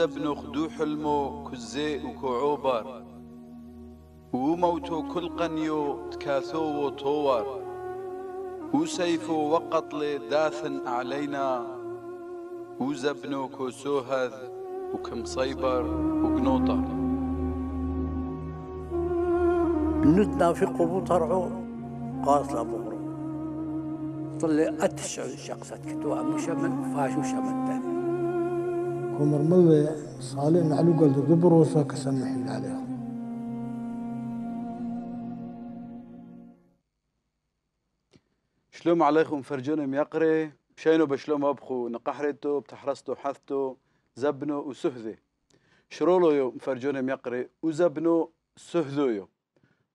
وزبن خدو حلمو كزي وكعوبر. وموتو كل قنيو تكاثو وطوار. وسيفو وقتل داثن علينا. وزبنو كوسوهذ وكم صيبر وقنوطر. ندنا في قبو طرعو قاصلة بغرو طلع أتشع شخصت كتوها مشمن فاشو شمن تاني كمر ملي صالين على قلد دبروسا كسمحين عليهم شلوم عليكم فرجوني ميقري شينو بشلوم أبخو نقحرتو بتحرستو حثتو زبنو وسهذي. شرولو يو فرجوني ميقري وزبنو سهذويو.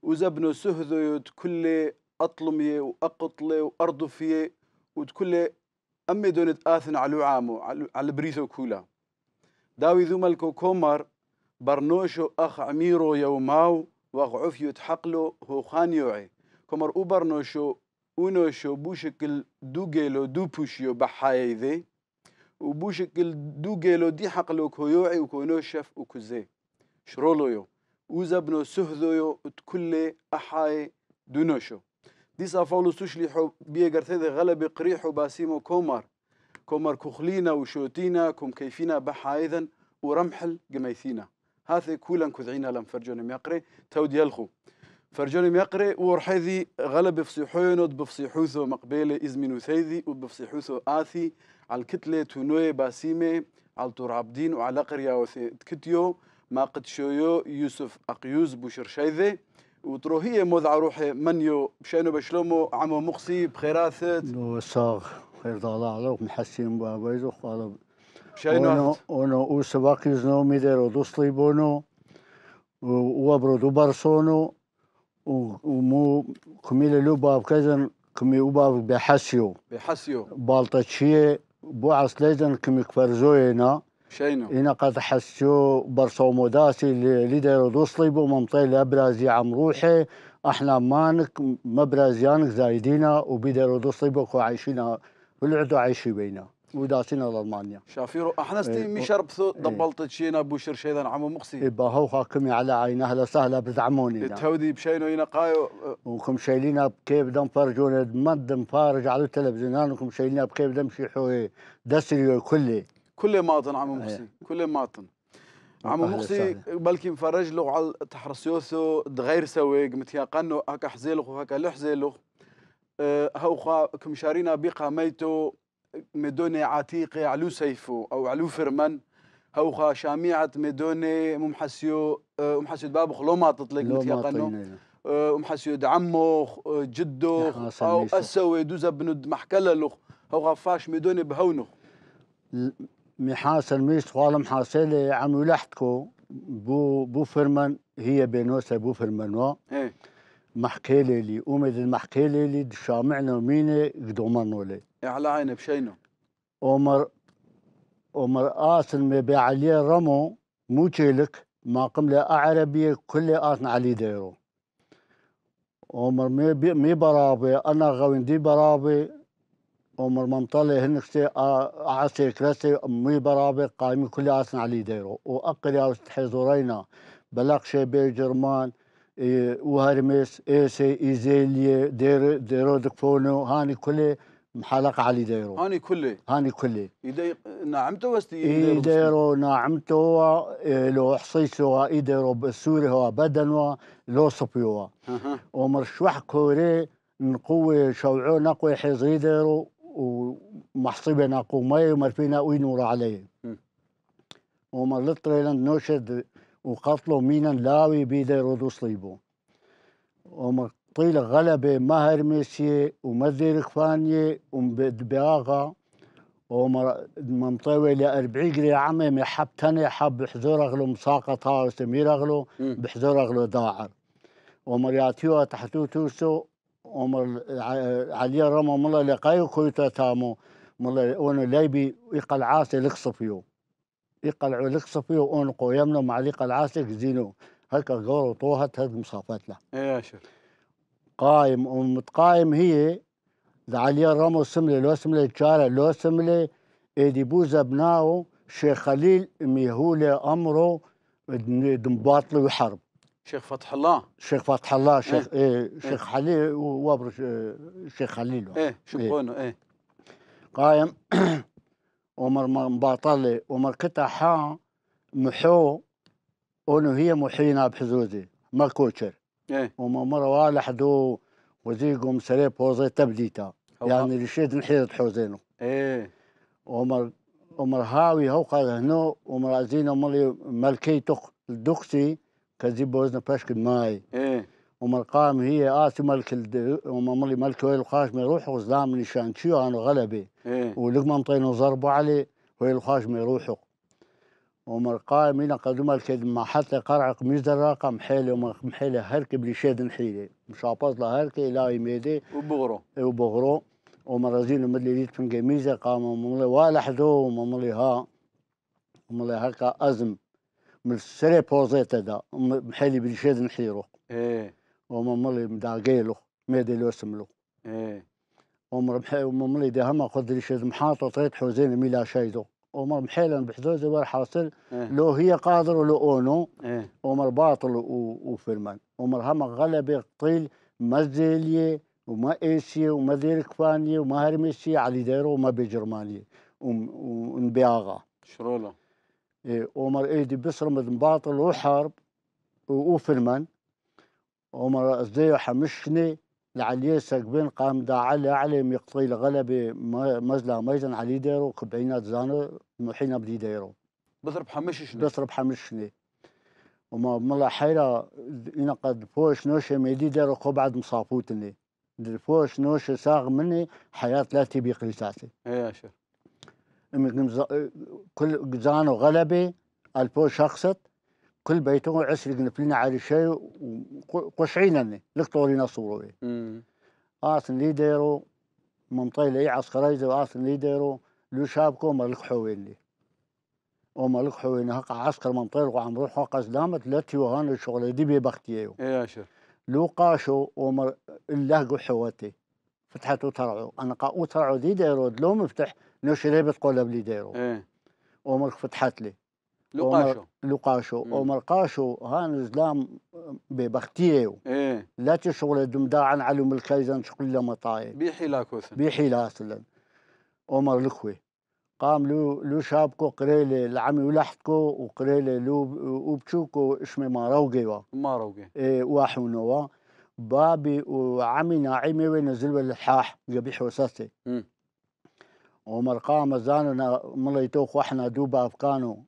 وزبنو سهذويو تكلي أطلمي وأقطلي وأرضفي وتكلي أمي دون آثن على عامو على بريثو كولا. داوي ذو ملكو كومر برنوشو أخ عميرو يوماو وغعف يتحقلو هو خانيوعي كومر أو برنوشو ونوشو بوشكل دو جيلو دو بوشيو بحاي ذي وبوشكل دو جيلو دي حقلو كويوعي وكونوشف وكوزي شرولو يو وزبنو سهذو يو تكلي أحاي دونوشو. دي صافولو سوشليحو بيقرتي غلبي قريحو باسيمو كومر. كومر كخلينا وشوتينا كم كيفينا بحايذا ورمحل قميثينا هذا كولا كذعينا لم فرجوني ميقري تود يلخو. فرجوني ميقري ورحيذي غلب بفصيحونود بفصيحوثو مقبيلة إزمينو ثيذي وبفصيحوثو آثي على الكتلة تونوي باسيمة على ترابدين وعلى قرية وثي تكتيو ما قد شويو يوسف أقيوز بوشرشيذي وتروهية موضع روحي منيو بشينو بشلومو عمو مقصي بخيراثت لو خير عليك محسين بابيزو قال شينو اونو أخت اونو أو سباقيز نو ميديرو دوسلي بونو وابرو دو برسونو ومو كميل لوباب كذن كمي وباب بحسيو بحسيو بالطشيه بوعس ليزن كمي كفرزوينا شينو هنا قد حسيو برسومو داسي اللي ديرو دوسلي بو ممطي لابرازي عم روحي إحنا مانك مبرازيانك زايدينا وبيديرو دوسلي بو كو عايشينا والعدو عايشي بينا وداسينا لالمانيا شافيرو احنستي إيه، مي و- شربثو إيه. ضبلت شينا بوشر شيدا عمو مقصي. يبقى هو حاكمي على عينه أهلا وسهلا بدعموني التودي بشينو ينقايو وكم شايلينها بكيف دم فرجونا مد مفارج على التلفزيون وكم شايلينها بكيف دم شيحوي دسريو كله. كل ماطن عمو إيه. مقصي كل ماطن. عمو وسهلا. بلكي مفرج له على تحرسيوثو دغير سويق متيقنو هكا حزيلو وهكا لحزيلو أه هوخا كمشارينا بيقا ميتو مدوني عتيقي علو سيفو أو علو فرمن هوخا شاميعة مدوني ممحسيو أه ممحسيو بابو خلو ما تطلق متيقنو أه ممحسيو دعمو أه جدو ميسو. أسوي دوزا بند محكللو هوخا فاش مدوني بهونو محاسن ميس والا محاسلة عم يلحتكو بو بو فرمن هي بينوسا بو فرمن وا إيه. محكيلي لي أمد المحكيلي لي شامعنا ميني قدومنو لي على عيني بشينو عمر عمر آسن مبيع عليه رمو مو تشيلك ما قملة عربية كل آسن علي ديرو عمر مي بي- مي برابي أنا غوين دي برابي عمر ممطلي هنك سي عسي كرسي مي برابي قايمي كل آسن علي ديرو وأقل يا حزورينا بلقشي بي جرمان وهرمس ايسي ايزيليا دير ديرو دكفونو هاني كله محلق علي ديرو. هاني كله هاني كله يدي نعمته وستي يديرو ناعمتو إيه لو حصيسو يديرو بسوري هو بدنوا لو صبيوا. أها. ومر شوح كوري نقوي شوعو نقوي حيز يديرو ومحصيبة نقو مي ومرفينا وينور عليه مم. ومر لطريلاند نوشد وقتلوا مينا لاوي بيديرو دو صليبو. ومر طيل غلبة مهر ميسي ومذير كفانية ومبياغا ومر ممطوي لأربعي قري عمي محب تاني حب بحذور أغلو مساقة طار سمير أغلو. بحذور أغلو داعر. ومر ياتيوها تحتو توسو ومر علي رمى ملا لقايو كويتا تامو ملا ليبي يقل عاسي لقصفيو يقلعوا لقصفيو ونقو يمنو مع ليقل عاسي زينو. هكا غورو طوهت هاد مصافات له إيه يا شر. قايم ومتقايم هي علي رمو سملة لو سملة جارة لو سملة إيدي بوزا بناو شيخ خليل ميهولة أمره دنباطل وحرب شيخ فتح الله. شيخ فتح الله شيخ إيه شيخ خليل وابر شيخ خليل. إيه شبونه إيه. قايم ما مباطلة. عمر كتا حا محو أنه هي محينا بحزوزي ما كوتشر. إيه. وما مرة والح دو وزيقهم سري بوزي تبديتا. يعني رشيد نحيرت حوزينو. إيه. عمر عمر هاوي هو قال هنو عمر عزينا مالي ملكي تق كذي بوزنا باشك ماي. إيه. عمر قام هي آسي ملك الد... عمر مالي ملك ويل الخاشم يروح وزلام نشان شيو أنا غلبي. إيه. ولقمة مطينو ضربوا عليه ويل الخاشم يروحوا عمر قام هنا قدم الكد ما حتى قرع قميص الراقة محيلة وما محيلة هركب لشيد نحيلة مشابط له هركة لا يميدي. وبغرو. وبغرو. ومرزين مدلي ليت فن قميزة قام مملي والحدو ومملي ها. مملي هكا أزم. من سري بوزيتا دا محيلي بلشيد نحيرو إيه. ومملي مداقيلو ميدي لو سملو إيه. عمر محي ومملي دي هما قد لشيد محاطة طيت حوزين ميلا شايدو. عمر محيلا بحدوزي ور حاصل إيه. لو هي قادر ولو أونو إيه. عمر باطل وفرمان. عمر هم غلبة طيل مزيلية وما ايسية وما دير كفانية وما هرمسية علي ديرو وما بجرمانية. ونبياغا. شرولو إيه عمر إيدي بصرم باطل وحرب وفرمان. عمر ازديو حمشني لعليه سقبين قام دا علي علي يقطي غلبة مزلا ميزن علي ديرو كبعينات زانو محينا بدي ديرو. بضرب حمشش بيصرف حمشني. وما ملا حيرة إنا قد فوش نوشة ميدي ديرو خو بعد مصافوتني. فوش نوشة ساغ مني حياة لا تبي قلتاتي إيه إمك مز- كل زانو غلبي الفوش شخصت كل بيتو عسر قنفلنا على شيء وقشعينني لقطولينا صوروي امم آسن لي ديرو ممطيلة اي عسكريزة وآسن لي ديرو لو شابكو ملك حويني وملك حويني هقا عسكر ممطيل وعم روح هقا زلامت لتي وهان الشغل دي ببختيو إيه يا شيخ. لو قاشو ومر اللهقو حوتي فتحتو ترعو. أنا قاو ترعو دي ديرو لو مفتح نوش لي بتقول بلي ديرو إيه. ومر فتحت لي. لقاشو لو قاشو مم. ومر قاشو هان زلام ببختيو إيه. لا تشغل دمداعا علم الكيزن شغل بيحي لاكوثن بيحيل أصلا. عمر الخوي قام لو لو شابكو قريلي العمي ولحتكو وقريلي لو وبشوكو اسمي ما روقيوا ما روقي إيه واحونوا بابي وعمي ناعمي ونزل الحاح قبيح وساسي. عمر قام زاننا مليتوخ وإحنا دوبا افكانو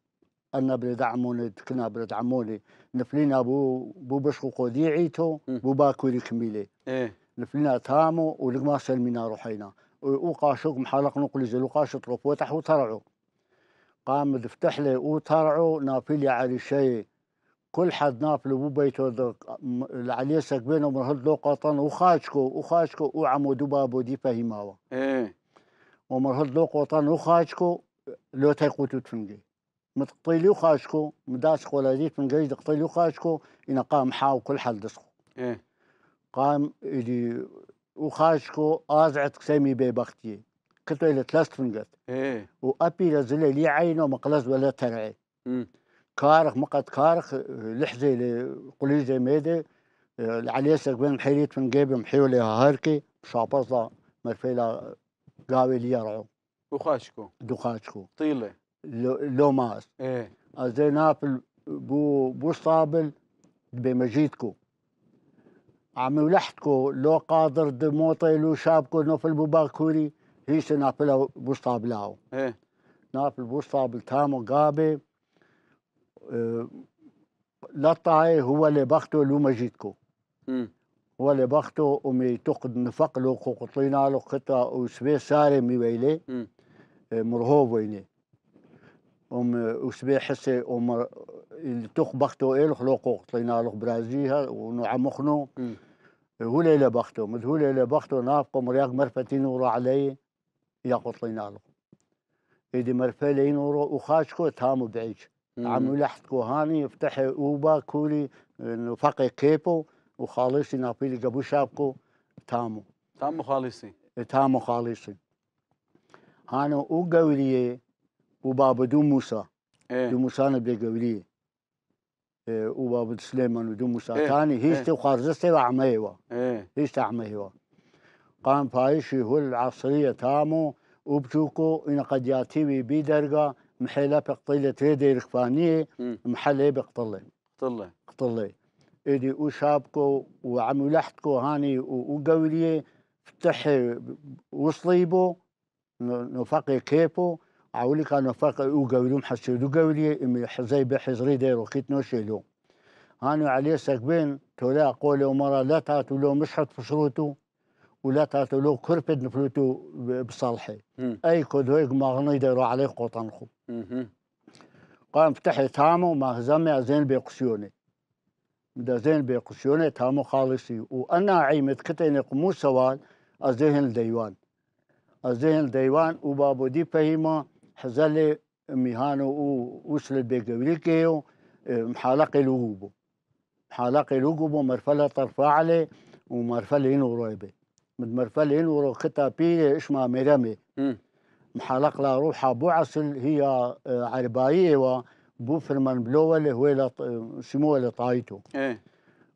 أنا بردعموني كنا بردعموني نفلينا بو بو بشخو قودي عيتو. بو باكوري كميلي. إيه. لفلنا تامو ولقما سلمنا روحينا. وقاشوك محلق نقل زي وقاش طرف وتح وترعو. قام دفتح لي وترعو نافلي على شيء. كل حد نافل أبو بيته دق- م- عليه سكبين ومرهد لو قطن. وخاشكو وخاشكو وعمو دبابو دي فهماوا إيه. ومرهد لو قطن وخاشكو لو تيقوتو تفنجي. متقطيلي وخاشكو مداسق ولا دي تفنجي دقطيلي وخاشكو إن قام حاو كل حد دسقو إيه. قام اللي وخاشكو آزعت سامي ببختي كنت إلى ثلاث فنقت. إيه. وأبي لزل لي عينه مقلز ولا ترعي. امم كارخ مقد كارخ لحزي لقليزه ميدي عليه سقبين محيريت من جيبي محيولي هاركي. شابصة مرفيلا قاوي لي يرعو. وخاشكو. دخاشكو طيلة. لو لو ماس. إيه. زي نافل بو بو صابل بمجيدكو. عم ولحتكو لو قادر دموطي لو شابكو بو باكوري هيش نافل بو صابلاو إيه. نافل بو صابل تامو قابي أه لطاي هو اللي بختو لو مجيدكو. امم هو اللي بختو ومي تقد نفق لو قطينا له قطع وسبي ساري مي ويلي امم مرهوب ويني. أم وسبي حسي أم تخ بختو إيه خلوقو طينا له برازيها ونعمخنو هو ليلة بختو مد هو ليلة بختو نافقو مرياق مرفتين ورو علي ياقو طينا له إيدي مرفلين ورو وخاشكو تامو بعيش. عم لحتكو هاني يفتحي أوبا كولي نفقي كيبو وخالصي نابيلي قبو شابكو تامو. تام خالصي. تامو خالصي. هانو وقولي وبابا دو موسى دو إيه موسى أنا بقوليه إيه، وبابا سليمان ودو موسى إيه، ثاني إيه. هيستي وخارزستي وعميوه إيه. هيستي عميوه قام فايشي هو العصرية تامو وبشوكو إن قد ياتيوي بيدرقة محيلة بقطيلة تريدي رخفانية مم. محلة بقطلة طلع قطلة إيدي وشابكو وعمو لحتكو هاني وقوليه فتح وصليبو نفقي كيبو عولي كان نفقي وقوليهم حسيدو قوليه إمي حزي بحزري ديرو كيت نوشيلو. هاني عليه سكبين تولا قولي ومرا لا تاتو لو مشحت فشروتو ولا تاتو لو كربد نفلوتو بصالحي. أي كود هيك مغني ديرو عليه قوطنخو. قام فتحي تامو ما هزمي زين بيقسيوني بدا زين بيقسيوني تامو خالصي. وأنا عيمت كتين مو سوال ازين الديوان. ازين الديوان وبابو دي فهيما حزلي ميهانو وصل بيقوليكيو محالقي لوغوبو محالقي لوغوبو مرفلة طرفا عليه ومرفلين ورويبي مد مرفلين ورو خطا بيه اسمها ميرامي. مم. محلق لا روحها بو عسل هي آه، عرباية و بو فرمان بلوة هو لا سموة لطايتو. إيه.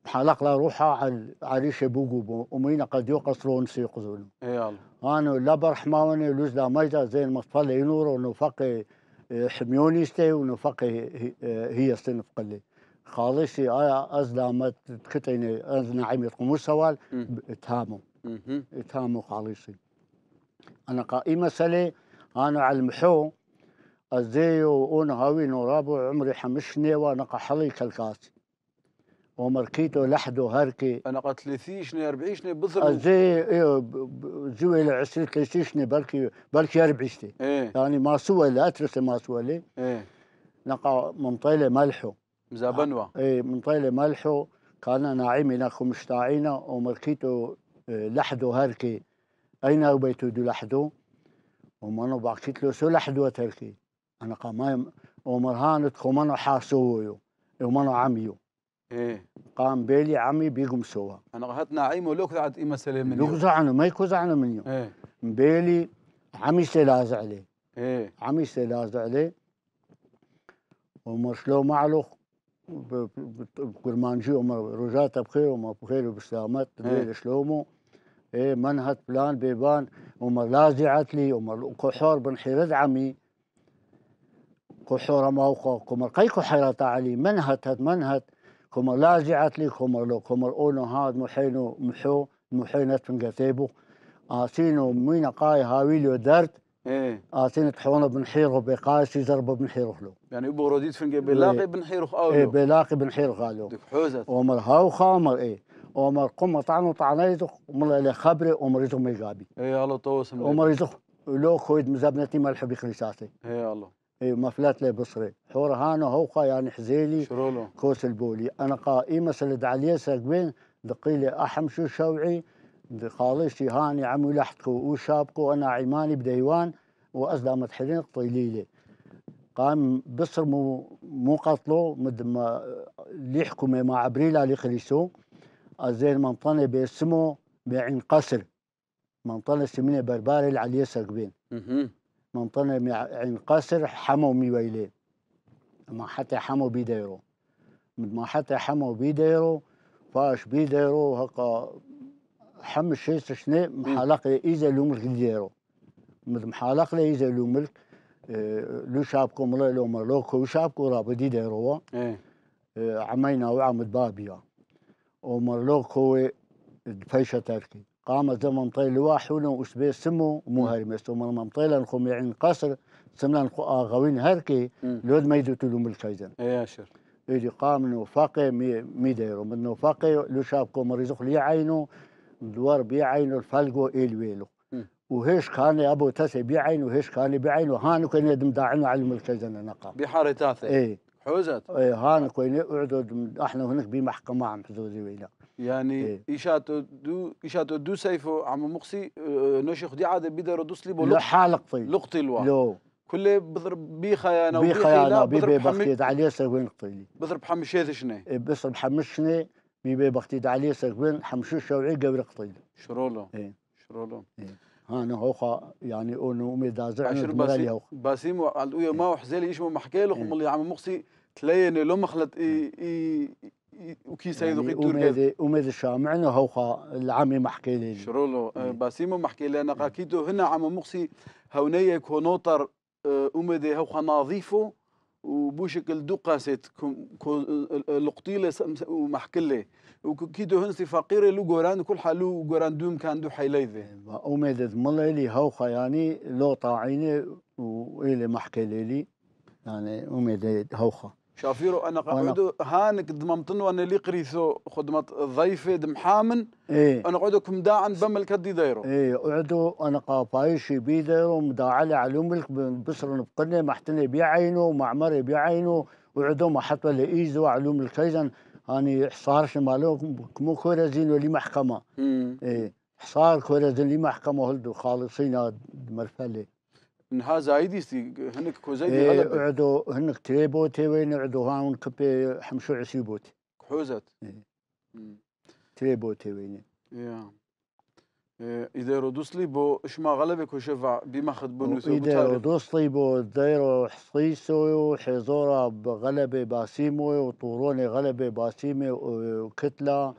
محلق لا روحها على عريشة بوغو ومين قد يقصرون سيقزون إيه الله أنا لا برحماوني لوز لا ميدا زين مطفل ينور ونفقي آه، حميونيستي ونفقي هي- آه، هي السنف قلي. خالصي ايا ازلامت كتيني ازنا عمي قمو سوال مم. تهامو مهم. تهامو خالصي. أنا قائمة مسألة أنا على المحو الزيو وأنا هاوي نورابو عمري حمشني وأنا قحلي كالكاس. ومركيتو لحدو هركي. أنا قد 30 شنو 40 شنو بضرب الزي أيوه ب- ب- زوي العسري تلسيشني بركي بركي اربعشتي إيه يعني ما سوى لي اترس ما سوى لي. إيه نقع من طيلة ملحو. مزابنوا إي من طيلة ملحو. كان ناعمي ناخو مشتاعينا ومركيتو لحدو هركي. أين بيتو دو لحدو؟ ومانو باكيت له؟ سو لحدو تركي. أنا قام ومرهانت خمانو حاسويو ومانو عميو. إيه. قام بيلي عمي بيقوم سوا. أنا قهت نعيم ولو كذا اي مساله من لو يوم. زعنو ما يكو زعنو من يوم. إيه. بيلي عمي سلاز عليه. إيه. عمي سلاز عليه. ومرشلو معلو بكرمانجي وما رجعت بخير وما بخير وبسلامات. بيل شلومو إيه منهت بلان بيبان وما لازعت لي وما كحور بن حيرد عمي. كحور موقع كمر قيكو حيرت علي منهت هت منهت كمر لازعت لي كمر لو كمر أونو هاد محينو محو محينت من قتيبو آسينو مين قاي هاويلو درت. إيه. آسين تحونا بن حيرو بقاسي زرب بن حيرو خلو. يعني أبو رديد فنجي بلاقي بن حيرخ إيه اولو بلاقي بن حيرو خالو دك حوزت ومر هاو خامر إيه. ومر قم طعنو طعنيتو ومر اللي خبري ومر يزو ميقابي. إيه الله توسم ومر يزو لو خويد مزابنتي ملحو بخليساتي إيه الله إيه مفلات لي بصري. حور هانو هوخا يعني حزيلي شرولو كوس البولي. أنا قائمة سلد عليه ساقبين دقيلي احمشو شوعي خالصي هاني عمو لحتكو وشابكو أنا عيماني بديوان وازلامت حلين طيليلي. قام بصر مو مو قتلو مد ما ليحكوا مع عبريلا اللي خليسو زين منطنة باسمه بعين قصر. منطنة سمينة برباري اللي عليه ساقبين منطنة عين قصر حمو ميويلين ما حتى حمو بيديرو. ما حتى حمو بيديرو فاش بيديرو هكا حم الشيء شنو محلق ايزا لو ملك ديرو. محلق ايزا لو ملك آه، لو شابكو ملا لو ملوكو شابكو رابدي ديرو إيه. آه، عمينا وعمد بابيا. ومرلوكو فيشة تركي. قام زمن طيل واحد وسبي سمو مو هرمس ومن طيل نخم يعني قصر سمنا نخو آغوين هركي مم. لود ما يدوتو لهم الكايزن. إيه يا شر. يجي قام نوفاقي مي, مي ديرو. من نوفاقي لو شابكو مريزوخ لي عينو دوار بي عينو الفلقو إيل ويلو. مم. وهيش كان أبو تسي بعينه وهيش كان بعينه هانو كان يدم داعينه على الكايزن نقا بحارة تاثي إيه. حوزت. إيه هانو كوين يقعدوا إحنا هناك بمحكمة عم حزوزي ويلا. يعني إيه. ايشاتو دو ايشاتو دو سيفو عم مقصي آه، نوشي خدي عاد بيدر دوسلي لو بلق حالق طيب. لقطي الوا لو. كل بضرب بي خيانه بي وبي خيانة خيانه بي بي بضرب حمي بختيد عليه سوين قطيلي. بضرب حمي شيث شنو إيه بس بحمشني بي بي بختيد عليه سوين حمشو شوعي قبل قطيلي. شرولو. إيه. شرولو. هانا هوخا يعني أونو أمي دازع عشر باسي باسيم ويا ما وحزيلي إيش ما محكي له إيه. عم مقصي تلاين لو مخلط اي اي إي- وكي سيدو يعني امي امي الشامعنا هوخا العمي محكي لي. شرولو إيه. باسيمو محكي لنا قاكيتو هنا عم مقصي هونية كونوتر أمدي هوخا نظيفو وبوشكل دو قاسيت لقطيلة ومحكلة وكيدو هنسي فقيرة لو جوران كل حالو جوران دوم كان دو حيليذة. امي دد مليلي هوخا يعني لو طاعيني وإلي محكي لي يعني دد هوخا شافيرو أنا قاعدو هانك ضممتن وأنا اللي قريثو خدمة ضيفة دمحامن. إيه. أنا قاعدو كم داعن بمل كدي دايرو. إيه قعدوا أنا قافايشي بيده ومداعلة على الملك بصر بقني محتني بيعينه ومعمري بيعينه وعدو ما حتى لإيزو علوم الكيزن هاني حصار شمالو كمو كورزين ولي محكمة. مم. إيه حصار كورزين لي محكمة هلدو خالصين مرفلة. انها زايديستي هنك كوزيدي إيه غلبة قعدوا هنك تريبوتي وين قعدوا هاون كبي حمشو عسيبوتي حوزت إيه. مم. تريبوتي وين. يا. إيه، إذا ردوسلي بو إشما غلبك وشفع بماخد بونوس إذا وبتعرف دوصلي بو دايرو حصيسو وحزورة بغلبة باسيمو وطوروني غلبة باسيمي وكتلة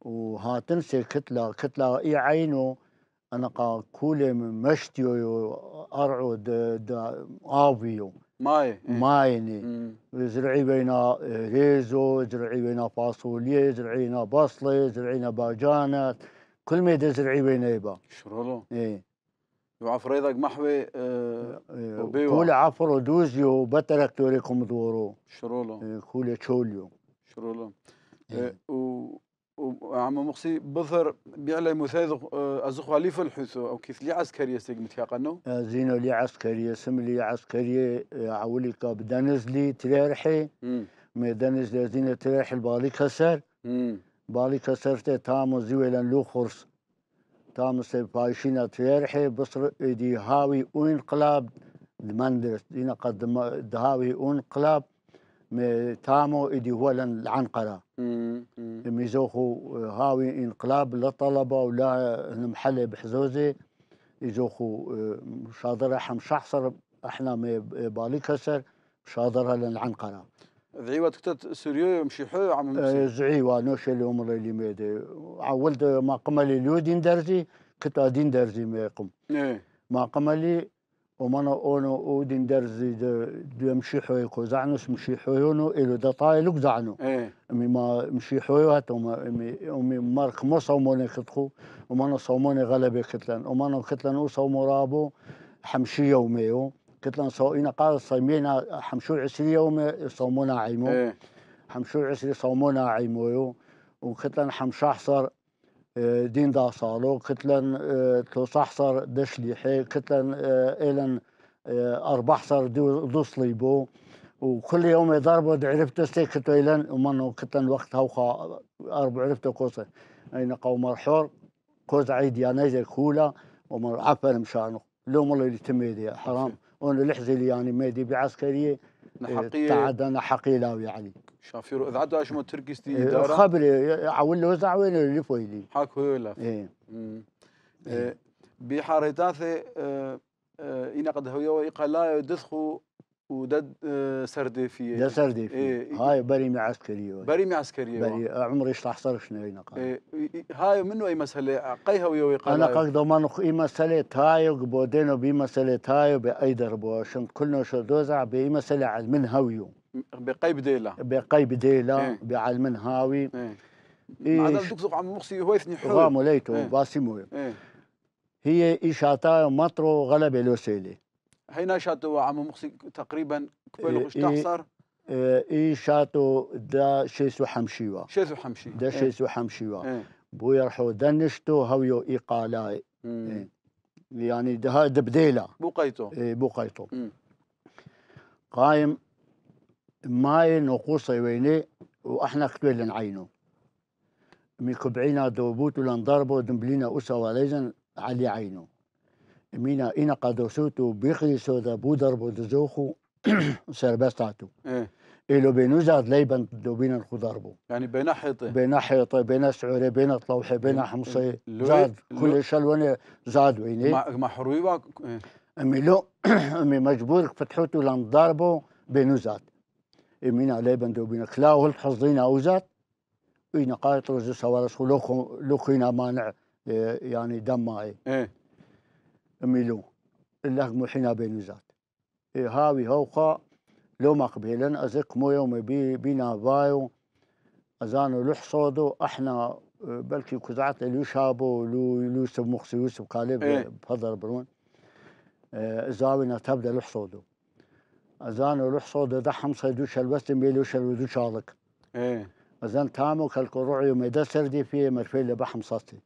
وهاتنسي كتلة كتلة إي عينو. أنا قا كولي مشتيو أرعو د- د- آفيو ماي إيه. مايني. زرعي بينا ريزو زرعي بينا فاصوليا زرعينا بصلة زرعينا باجانات كل ما زرعي بينا يبا. شرولو. إيه. يوعف ريضك محوي آه، وبيوع. كول عفر دوزيو بترك توريكم دورو. شرولو. إيه، كول تشوليو. شرولو. إيه. إيه، و وعم مقصي بظهر بيعلى مثاذ أزخ علي الحثو أو كيف لي عسكري يستيق متياقنو زينو لي عسكرية سم لي عسكرية آه، عولي كاب دنزلي تريرحي مم. مي دنزلي زينو تريرحي البالي كسر. بالي كسرت تامو زويلا لو خرس. تامو سي بايشينا تريرحي بصر دي هاوي وانقلاب المندرس دينا قد دهاوي وانقلاب تامو إدي هو العنقرة. مم. مم. يزوخوا هاوي إنقلاب لا طلبة ولا محل بحزوزه يزوخوا شاطر حم شحصر أحنا ما بالي كسر شاطرها للعنقره ذعيوة تكتت سوريو يمشي حو عم مقصي زعيوا نوش الامر اللي ميدي. عولت ما قملي اليودين درزي كنت دين درزي ما يقوم إيه. ما قملي ومانا أونو أودين درزي دو يمشي حوي كوزعنوس مشي حويونو إلو دا طايلوك زعنو إيه. أمي ما مشي حويوات وما امي أمي مارك مو صوموني كتخو ومانا صوموني غلبي كتلن ومانا كتلن أو صومو رابو حمشي يوميو كتلن صو إنا قال صيمينا حمشو عسري يومي صومونا عيمو. إيه. حمشو عسري صومونا عيمويو وكتلن حمشاحصر آه، دين دا صالو كتلن آه، تلوصحصر دشليحي كتلن آه، إلن آه، أربحصر دو دوصليبو وكل يوم يضربوا عرفت استيكت إلن ومنو كتلن وقت هوخا أربع عرفت قوسة. أين قوم الحور كوز عيد يعني زي كولا ومر عفن مشانو. لو مالو اللي تميدي حرام. وأنا لحزي لي يعني ميدي بعسكرية نحقية تعدنا حقيلاوي يعني. شافيرو إذا عدو أشمو تركستي إيه، دارا خبري عول له وين اللي فويلي حاك هو لا إيه. إيه، بحارتاثي إنا قد هو إقلا يدخو ودد آه، سردي في ده سردي فيه. إيه. هاي بريمي عسكرية بريمي عسكرية بري عمري 16 سنة هنا قال. إيه، إيه، هاي منو أي مسألة؟ قيها ويا أنا إقلا قد ما أي مسألة تايو بودينو بي مسألة تايو بأيدر بو. عشان كلنا شو دوزع بي مسألة علمن هاويو بقيب ديلا. بقي بديلا إيه. بعلمن هاوي. إيه. إيه، دكتور عم مقصي هو اثني حول غامو ليتو إيه. باسمو إيه. هي إيشاتا مطرو غلبة لوسيلي هينا شاتو عم مقصي تقريبا إيه، وش إيه. تحصر؟ إيه، إيشاتو دا شيسو حمشيوا شيثو حمشي دا شيسو حمشيوا إيه. بو يرحو دنشتو هاويو إيقالاي. مم. إيه. يعني ده دبديلة بوقيتو. إيه، بوقيتو. قايم ماي نقوصي ويني وأحنا كتبل نعينو. مي كبعينا دوبوت ولن ضربو دمبلينا أسا وليزن علي عينو. مينا إنا قدوسوتو بيخلي سودا بو ضربو دزوخو سربستاتو. إيه. إلو بينو زاد ليبن دوبين الخضار بو يعني بين حيطة. بين حيطة بين سعوري بين طلوحة بين حمصي لو- زاد كل شلونه زاد ويني. مع مع حروي واك- إيه. أمي لو أمي مجبور فتحوتو لأن ضاربو بينو زاد إمينا ليبن دوبين كلاو حظينا اوزات وين قايط رز سوارس لو خينا مانع إيه، يعني دم ماي. إيه. امي لو اللي موحينا بينو زاد إيه هاوي هوخا لو ما قبيلن ازك مو يوم بي بينا بايو أزانو لح صودو أحنا بلكي كزعت لو شابو لو يوسف مخصي يوسف قالب إيه. بفضل برون. آه، زاوينا تبدا لح صودو. أزانو لح صودو ده حمصة دوش الوست ميلو شلو دوش شالك. إيه. أزان تامو كالكروعي وميدا سردي في مرفيل بحمصتي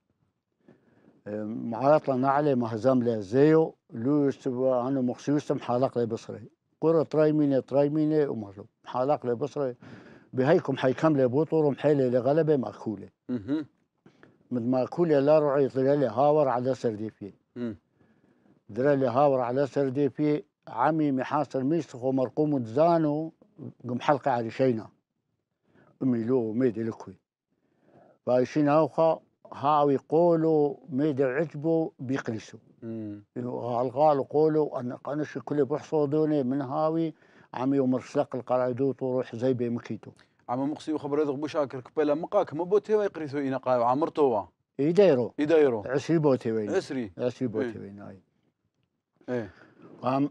معاطلة عليه مهزم له زيو لو يستوى أنا مخصي يوسف حالق لي بصري. قرة ترايمينة ترايمينة ومهلو. حالق لي بصري. بهيكم حيكم لي بوطور محيلة لغلبة مأكولة. من مأكولة لا رعي لي هاور على سردي فيه مم. درا لي هاور على سردي فيه عمي محاصر ميسخ ومرقوم زانو قم حلقة على شينا أمي لو ميدي لكوي. بايشين اوخا هاو يقولوا ميدي عجبوا بيقلسوا مم. الغال قولوا أن قنش كل بحصودوني من هاوي عم يوم رسلق القرايدو طروح زي بمكيتو عم مقصي وخبر يدغ بوشاكر كبلا مقاك ما بوتي ويقريثو إنا قايو عمرتوا يديروا يدايرو عسري بوتي وين اسري عسري بوتي وين إيه. قام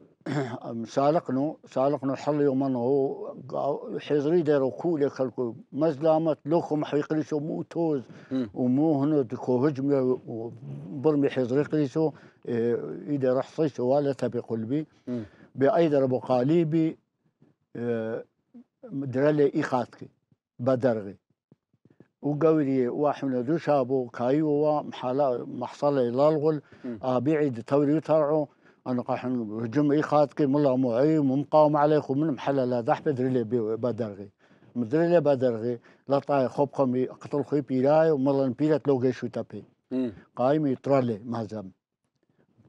سالقنو سالقنو حل يومنا هو حزري ديرو كولي خلقو مزلامت لوكم حيقلسو مو توز. ومو هنا دكو هجمة وبرمي حزري قلسو إيه، إذا رح صيسو ولا تبي قلبي مم. بأيدر أبو قاليبي إيه، درالي إيخاتكي بدرغي وقولي وإحنا دو شابو كايوا محلا محصلة لالغل. أبيعي توري ترعو أنا قاح هجم إيخاتكي ملا معي ومقاوم عليك ومن محلا لا دح بدري بي- بدرغي. مدري بدرغي. لا طاي خب خمي قتل خي بيراي وملا بيرت لو جيشو تابي مم. قايمي ترالي مهزم.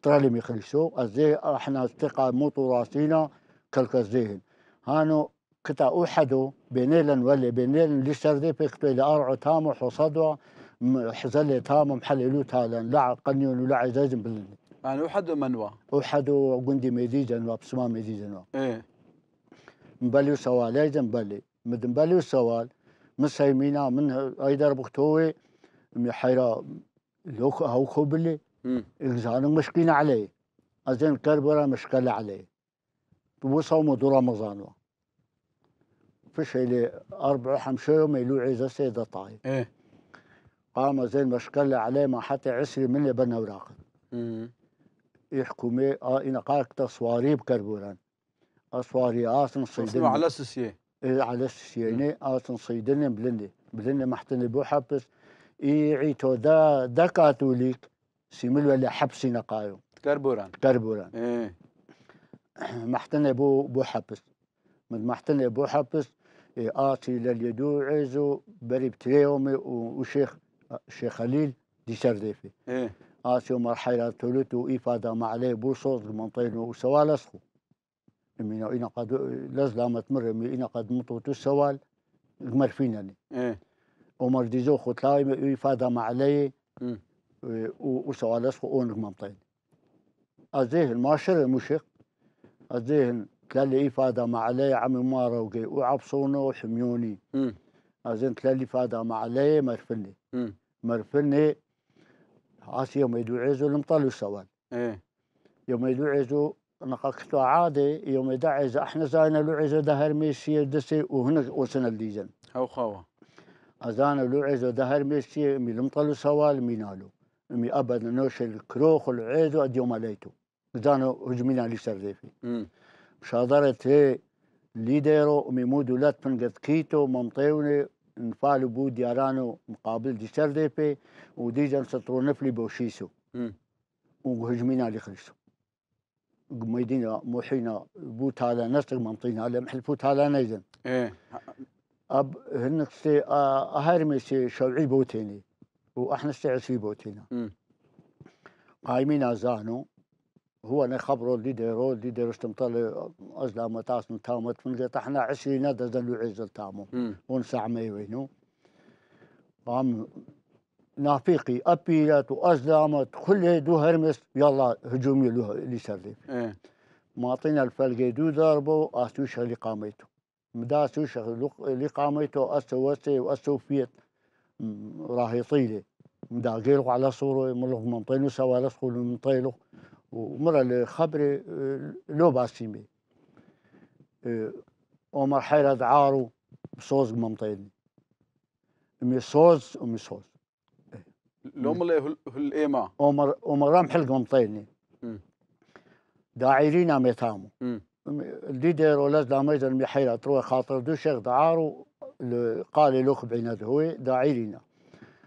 ترالي ميخلسو الزي إحنا استقى موتو راسينا كلك الزيهن هانو كتا أوحدو بينيلن ولا بينيلن لسردي بيك بيل أرعو تامو حصدوا م- حزلي تامو محللو تالن لا قنيون ولا عزازم بلن يعني وحد منوى اوحدو قندي ميديجن وابسما ميديجن إيه. مبليو سوال لازم مبلي؟ مد مبليو سوال من سيمينا من ايدر بكتوي حيرا لوك هاو خوبلي. مم. إنسان مشكين عليه. أزين كربرة مشكلة عليه. وصوم دو رمضان فش لي أربع خمسة يوم يلو عيزة سيدة طاي. إيه. قام زين مشكلة عليه ما حتى عسري من بنا وراقد آه إن قارك تصواري بكربوران أصواري آسن تصنيع صيدني. على سسيه إيه؟ على السياني آسن صيدني بلندي. بلندي محتني بو حبس. إي عيتو دا دا كاتوليك سيمل ولا حبسي نقايو. كربوران. كربوران. إيه. محتنى بو بو حبس. من محتنى بو حبس إيه، آتي لليدو عزو بري بتريومي و- وشيخ الشيخ خليل دي سرديفي إيه. آتي ومرحلة تولتو إفادة ما صوت المنطين وسوالسخو من إنا قد لازلا تمر من إنا قد مطوتو السوال قمر فينني إيه. ومر ديزو خو تلاي إفادة ما عليه مم. وسوالسخو اون منطين أزيه الماشر المشيخ أزيه تلالي إفادة ما عليه عمي ماروقي وعبصونو وحميوني. أزين تلالي إفادة ما عليه مرفني. مرفني عاس يوم يدو عيزو المطلو السوال إيه. يوم يدو عيزو نقاكتو عادي يوم يدو عيزو أحنا زاينا لو عيزو دهر ميسي دسي وهنا وسنا الليجن هاو خاوة. أزانا لو عيزو دهر ميسي مي المطلو سوال مينالو مي أبد نوش الكروخ والعيزو أديوم عليتو. زانو هجمينا لي سرديفي مم. شادرت هي ليديرو ميمودو لات فنقد كيتو ممطيوني نفالو بو ديارانو مقابل دي سرديبي وديجان سطرو نفلي بوشيسو. وهجمينا لخلسو ميدينا موحينا بو تالا نسق ممطينا على محل بو تالا نيزن إيه اب هنك سي اهرمي سي شوعي بوتيني وإحنا سي عسي بوتينا. قايمين آزانو هو أنا خبره اللي ديرو اللي ديرو استمطل ازلا متاس تامت فنقط إحنا عشرين دزن عزل تامو. ونسع وينو قام نافيقي ابيلت وازلامت كل دو هرمس يلا هجومي له اللي سرديف إيه. معطينا الفلقي دو ضربوا اسوش اللي قاميته مدا اسوش اللي قاميته أسو وسي وأسو فيت. م- راه يطيلي مدا على صوره ملغ منطينو سوا لسخول من طيلو ومرة الخبري آه، لو باسيمي. آه، عمر حيرة دعارو بصوز ممطيني مي صوز ومي صوز لوم اللي هل ايما عمر عمر رام حلق ممطيني مم. داعيرينا ميتامو مم. اللي دايرو لاز داميز المحيرة تروح خاطر دو شيخ دعارو قال لوخ بعينات هو داعيرينا.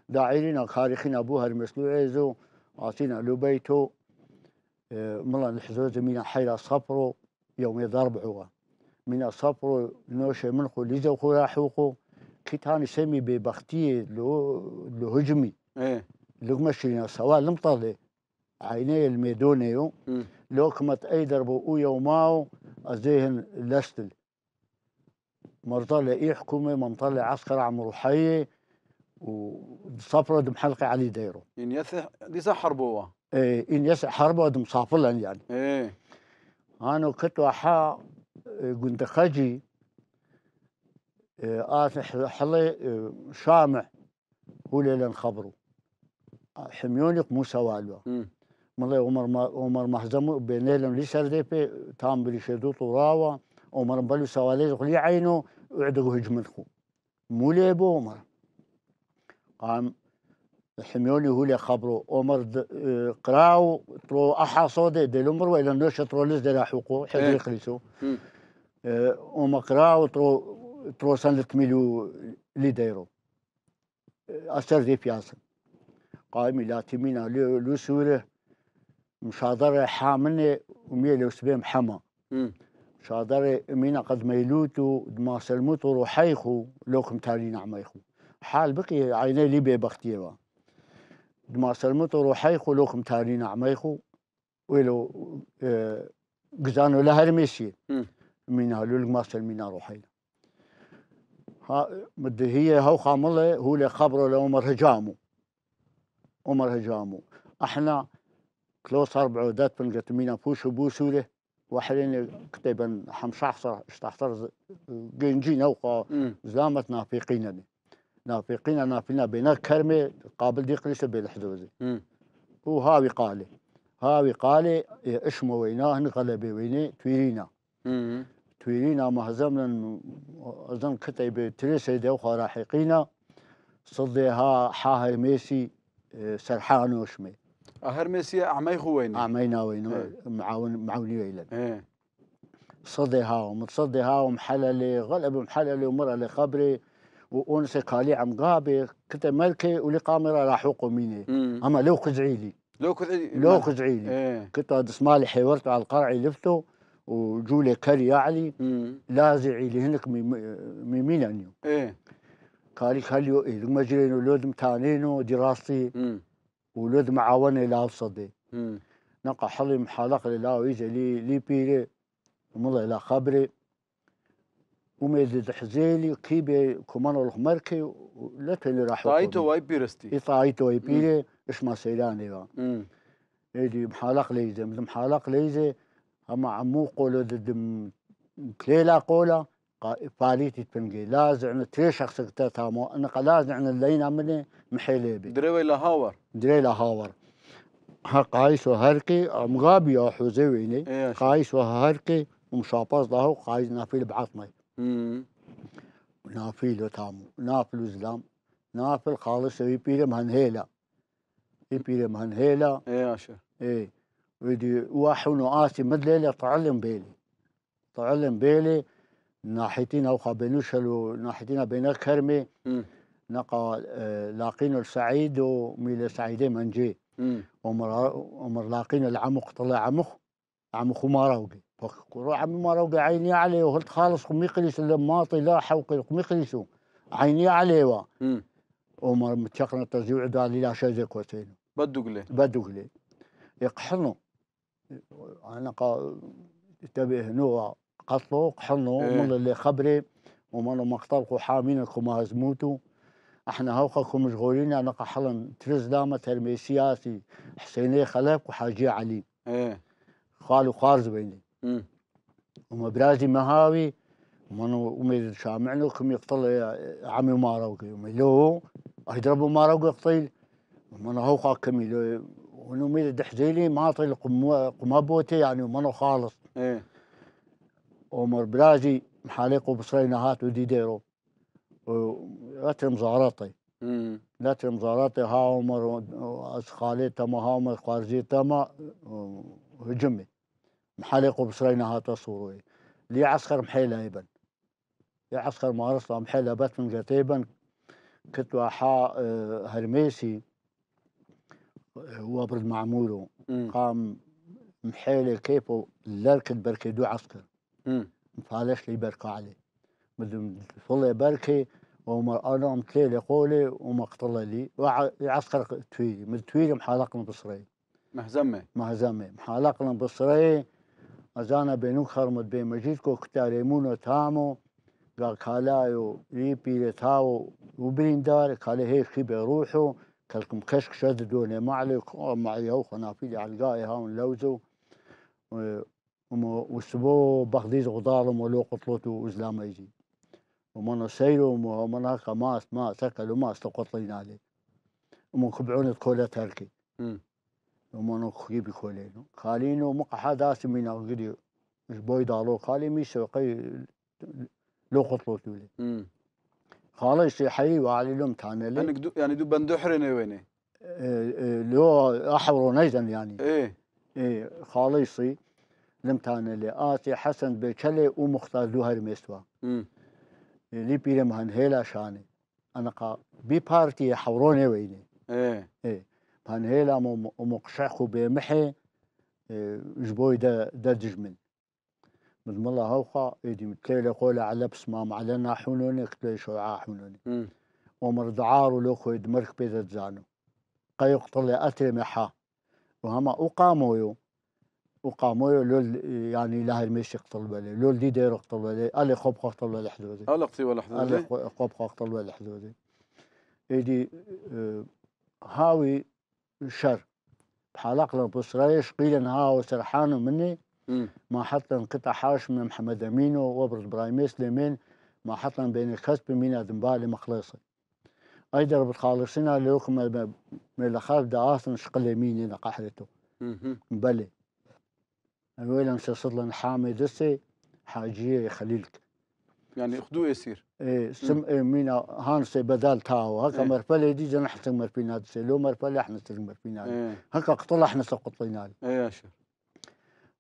داعيرينا خارخين أبوها المسلو عيزو عاطينا له بيتو آه، ملا الحزوز من حيرة صبرو يوم ضرب عوا من صبرو نوشة منخو ليزو خويا حوقو كيتاني سمي ببختي لو لو هجمي. إيه. لو مشينا سوا لمطلي عيني الميدونيو. لو كمت أي دربو أو يوماو أزيهن لستل. مرطلة اي حكومة ممطلة عسكر عمرو حي. وصفرة دم حلقة علي دايرو يعني دي سحر بوا إيه إن يسع حربة دم صافلن يعني. إيه. أنا كنت وحا كنت خجي آت حلي إيه، شامع هو ليلة خبرو حميونك مو سوالوا مم. مالي عمر ما عمر محزمو بينيلم لي سرديبي تام بلي شدو طراوا عمر بلو سوالي خلي عينو وعدو هجمنخو مو ليبو عمر. قام حميوني هو اللي خبرو. عمر قراو ترو احا صودي دي الامر ولا نوش ترو لز دي حقوق. حد يخلصو مم. عمر قراو ترو ترو سنة ميلو لي دايرو أسر دي بياسن قائمي لا تمينا لو سوره. مشاطرة حامنة ومية وسبيم حما. مم. شاطرة مينا قد ميلوتو دما سلموتو روحيخو لوكم تالين عميخو حال بقي عيني لي ببختيوا دما سلموتو روحيخو لوكم تالين عميخو آه، قزانو لها رميسي مم. مينا لول ما سلمينا روحينا ها مد هي هو خامله هو اللي خبره لعمر هجامو عمر هجامو إحنا كلوس أربعة ودات بنقت مينا فوش بوسولة وحلين كتبا حمشحصر اشتحصر جنجي نوقع مم. زلامت نافقين نافقين نافقين بين كرمة قابل دي بالحدوزي مم. وهاوي قالي. هاوي قالي إشمو ويناه نغلبي ويني تويرينا. تويرينا مهزمنا أظن كتب تريسة دوخة راحقينا صديها حاهر ميسي آه، سرحان وشمي هرمسيا عمي خويني عمينا وينو إيه. معاون معوني ويلن إيه. صدي هاوم تصدي هاوم محللي غلب محللي ومر لي وأنسي كالي عم قابي كنت ملكي ولي قامرة راح ميني مم. أما لو خزعيلي لو كنت لو خزعيلي إيه. كنت اسمالي حيورت على القرعي لفتو وجولي كري علي. لازعي لي هنك ميمين أنيو إيه. كالي خليو إيه مجرين ولود متانينو دراستي. ولود معاونة لا صدي. نقع حلي محالق لا ويجي لي لي بيري. ومضى إلى خبري. وميزد حزيلي كيبي كمان الخمركي ولا تاني راح طايتو واي بيرستي. يطايتو يبيري إيش ما سيلاني با مم. يدي محالق ليزي مثل محالق ليزي أما عمو قولو دم كليلا قولا فاليتي تبنجي لازم تري شخص تامو أنا لازم اللينا مني محيليبي دريوي لهاور دريلا هاور. ها قايس وهركي مغابي يا حوزيويني يا شيخ. قايس وهركي ومشاباز له قايس نافيل بعطمي مم. نافيل وتامو نافل وزلام. نافل خالص. مهنهيلا يبيله مهنهيلا إيه يا شيخ. إيه. ودي واحد آسي مدليلة طعلم بيلي. طعلم بيلي. ناحيتين أو خابنوشل وناحيتين بين كرمي. نقا آه، لاقينو السعيد وميل سعيدين منجي عمر لاقينا العمق طلع عمخ عمخ ما روقي عمي ما روقي عيني عليه وقلت خالص قم يقلس الماطي لا حوقي قم يقلسوا عيني عليه. عمر متشقنا التزيوع دالي لا شيء زي كوتين. بدو قلي. بدو لي يقحنوا. أنا قا تبي هنو قتلوا قحنوا. إيه. من اللي خبري ومن مقتلقوا حامينكم هزموتوا أحنا هوقكم مشغولين أنا قحلن ترز لامة ترمي سياسي. حسيني خلف وحاجي علي. إيه. خالو خارز بيني. مم. وما برازي مهاوي ومن وميد شامعنو كم يقتل عمي ماروقي لو يضربوا ماروقي يقتل. ومن هو كمي لو ونو ميد دحزيلي ما طيل قمابوتي يعني ومنو خالص. إيه. عمر برازي محاليق وبصرينا هات ودي ديرو لا مزاراتي. مم. لا مزاراتي. ها عمر خالي تما ها عمر خوارزي تما هجمي محاليق وبصرينا هات صوروي لي عسكر محيلة إيبن. لي عسكر مارسلا محيلة بات من قتيبا كنت وحا هرميسي هو برد معمولو. قام محيلة كيفو لركد بركي دو عسكر. مم. فعلاش لي بركة عليه. بدهم فضل بركي وما أنا متليلي قولي وما قتل لي. وع- عسكر تويلي من تويلي محالقنا بصري. مهزمة. مهزمة. محالقنا بصري أزانا بينو خرمت بين مجيدكو كتاريمونو تامو قال كالايو يبي تاو وبرين دار قال هيك خي بيروحوا كلكم كشك شددوني معلي معي هو خنافيلي على القاي هاون لوزو و- وم- وسبو بغديد غضارم ولو قتلوتو وزلام يجي ومن سيرو ومن هكا ماس ما سكلوا ماس تقتلين عليه ومن كبعون كولا تركي مم. ومن خيبي كولينو خالينو مقع حداس من غدي مش بوي دالو. خالي ميسو قي لو قتلوتو لي مم. خالي يصير حي وعلي لهم تانا لي دو يعني دو بندحرني ويني إيه، إيه، لو احورو نيزن يعني إيه إيه خالصي لمتانا لي آتي حسن بكلي ومختار زهر ميسوا مم. لي بيري مهن هيلا شاني أنا قا بي بارتي حوروني ويني إيه إيه مهن هيلا ومقشعخو بمحي إيه، جبوي دا دا دجمن من الله هوخا ايدي متليلي قولي على بس ما معلنا حونوني كتلي شوعا حونوني مم. ومر دعارو لو خويد مرك بيدت زانو. قيق طلع أتري محا وهما أقامويو أقامويو لول يعني لا الميش يقتل بالي لول دي دير يقتل بالي ألي خب قتل بالي حدودي هلقتي ولا ألي حدودي خب قتل بالي حدودي إيدي آه، هاوي شر بحلق له بصريش قيل هاو سرحانو مني. ما حتى انقطع حاش من محمد امينو وبرز إبراهيم سليمان ما حتى بين الكسب من دنبالي مخلصي ايدر بتخالصنا لوكم من الأخاف دعاس شقل يميني نقحرته مم. بلي اولا مسصد لنا حامي دسي حاجية خليلك يعني أخدوه يسير. سم إيه مينا هانسي بدال تاو. هكا إيه. مرفلي دي جنا حتى مرفينا لو مرفلي إحنا سر مرفينا هكا قتل إحنا سقطينا يا شيخ.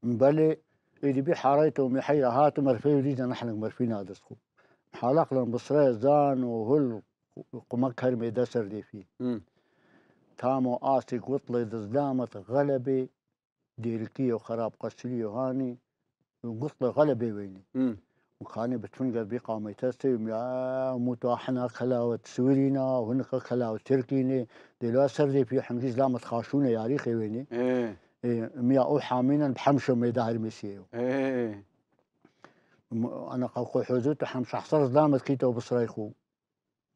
بلي اللي بي حاريته ومحيرة هاتو مرفي ودينا نحن مرفينا دسكو حالق لن بصري زان وهل قمك هرمي دسر دي فيه. تامو آسي قطلي دزلامة غلبي ديركي وخراب قسلي وهاني وقطلي غلبي ويني. مم. وكاني بتفنقر بي قامي تسي يا موتو إحنا خلاوة سورينا خلاوة تركيني ديلو أسر دي في حمجي زلامة خاشونة يا ريخي ويني إيه إيه ميا أو حامينا بحمشو ميدا هرمسيو إيه أنا قاقو حوزوت حمش حصر زلامت كيتو بصريخو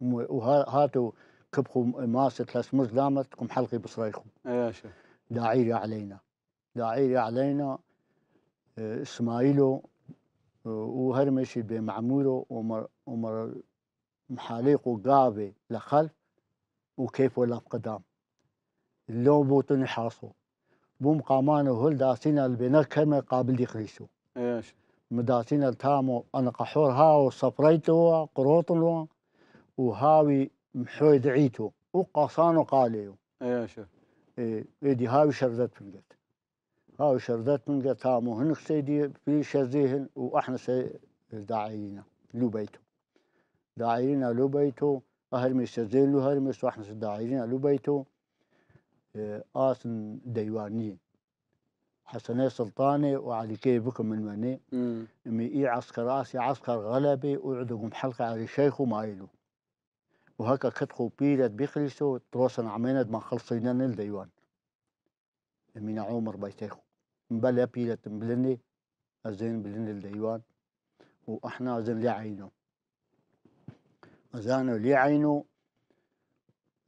وهاتو كبخو ماسة ثلاث مز زلامت كم حلقي بصريخو إيه شيخ داعيري علينا داعيري علينا آه، اسماعيلو آه، وهرمشي بمعمولو ومر ومر محاليقو قابي لخلف وكيف ولا قدام اللو بوطني حاصو بوم قامانو هل داسينا البناء كما قابل يخليسو إيه يا شيخ مداسين التامو أنا قحور هاو صفريتو قروطلو وهاوي محوي دعيتو وقصانو قاليو. إيه شيخ إيه إيدي هاوي شردت فنقت هاوي شردت فنقت تامو هنك سيدي في شزيهن وأحنا سي داعينا لو بيتو. داعينا لو بيتو أهرمي شزين لو هرمس وأحنا داعينا لو بيتو. إيه آسن ديوانيين حسني سلطاني وعلي كي بكم من مني. مم. مي إي عسكر آسي عسكر غلبي وعدقهم حلقة على شيخ ومايلو وهكا كتخو بيرت بيخلصو تروسن عميند ما خلصينا الديوان من عمر بيتيخو مبلا بيلة مبلني أزين بلن الديوان وإحنا أزين لي عينه أزانو لي عينه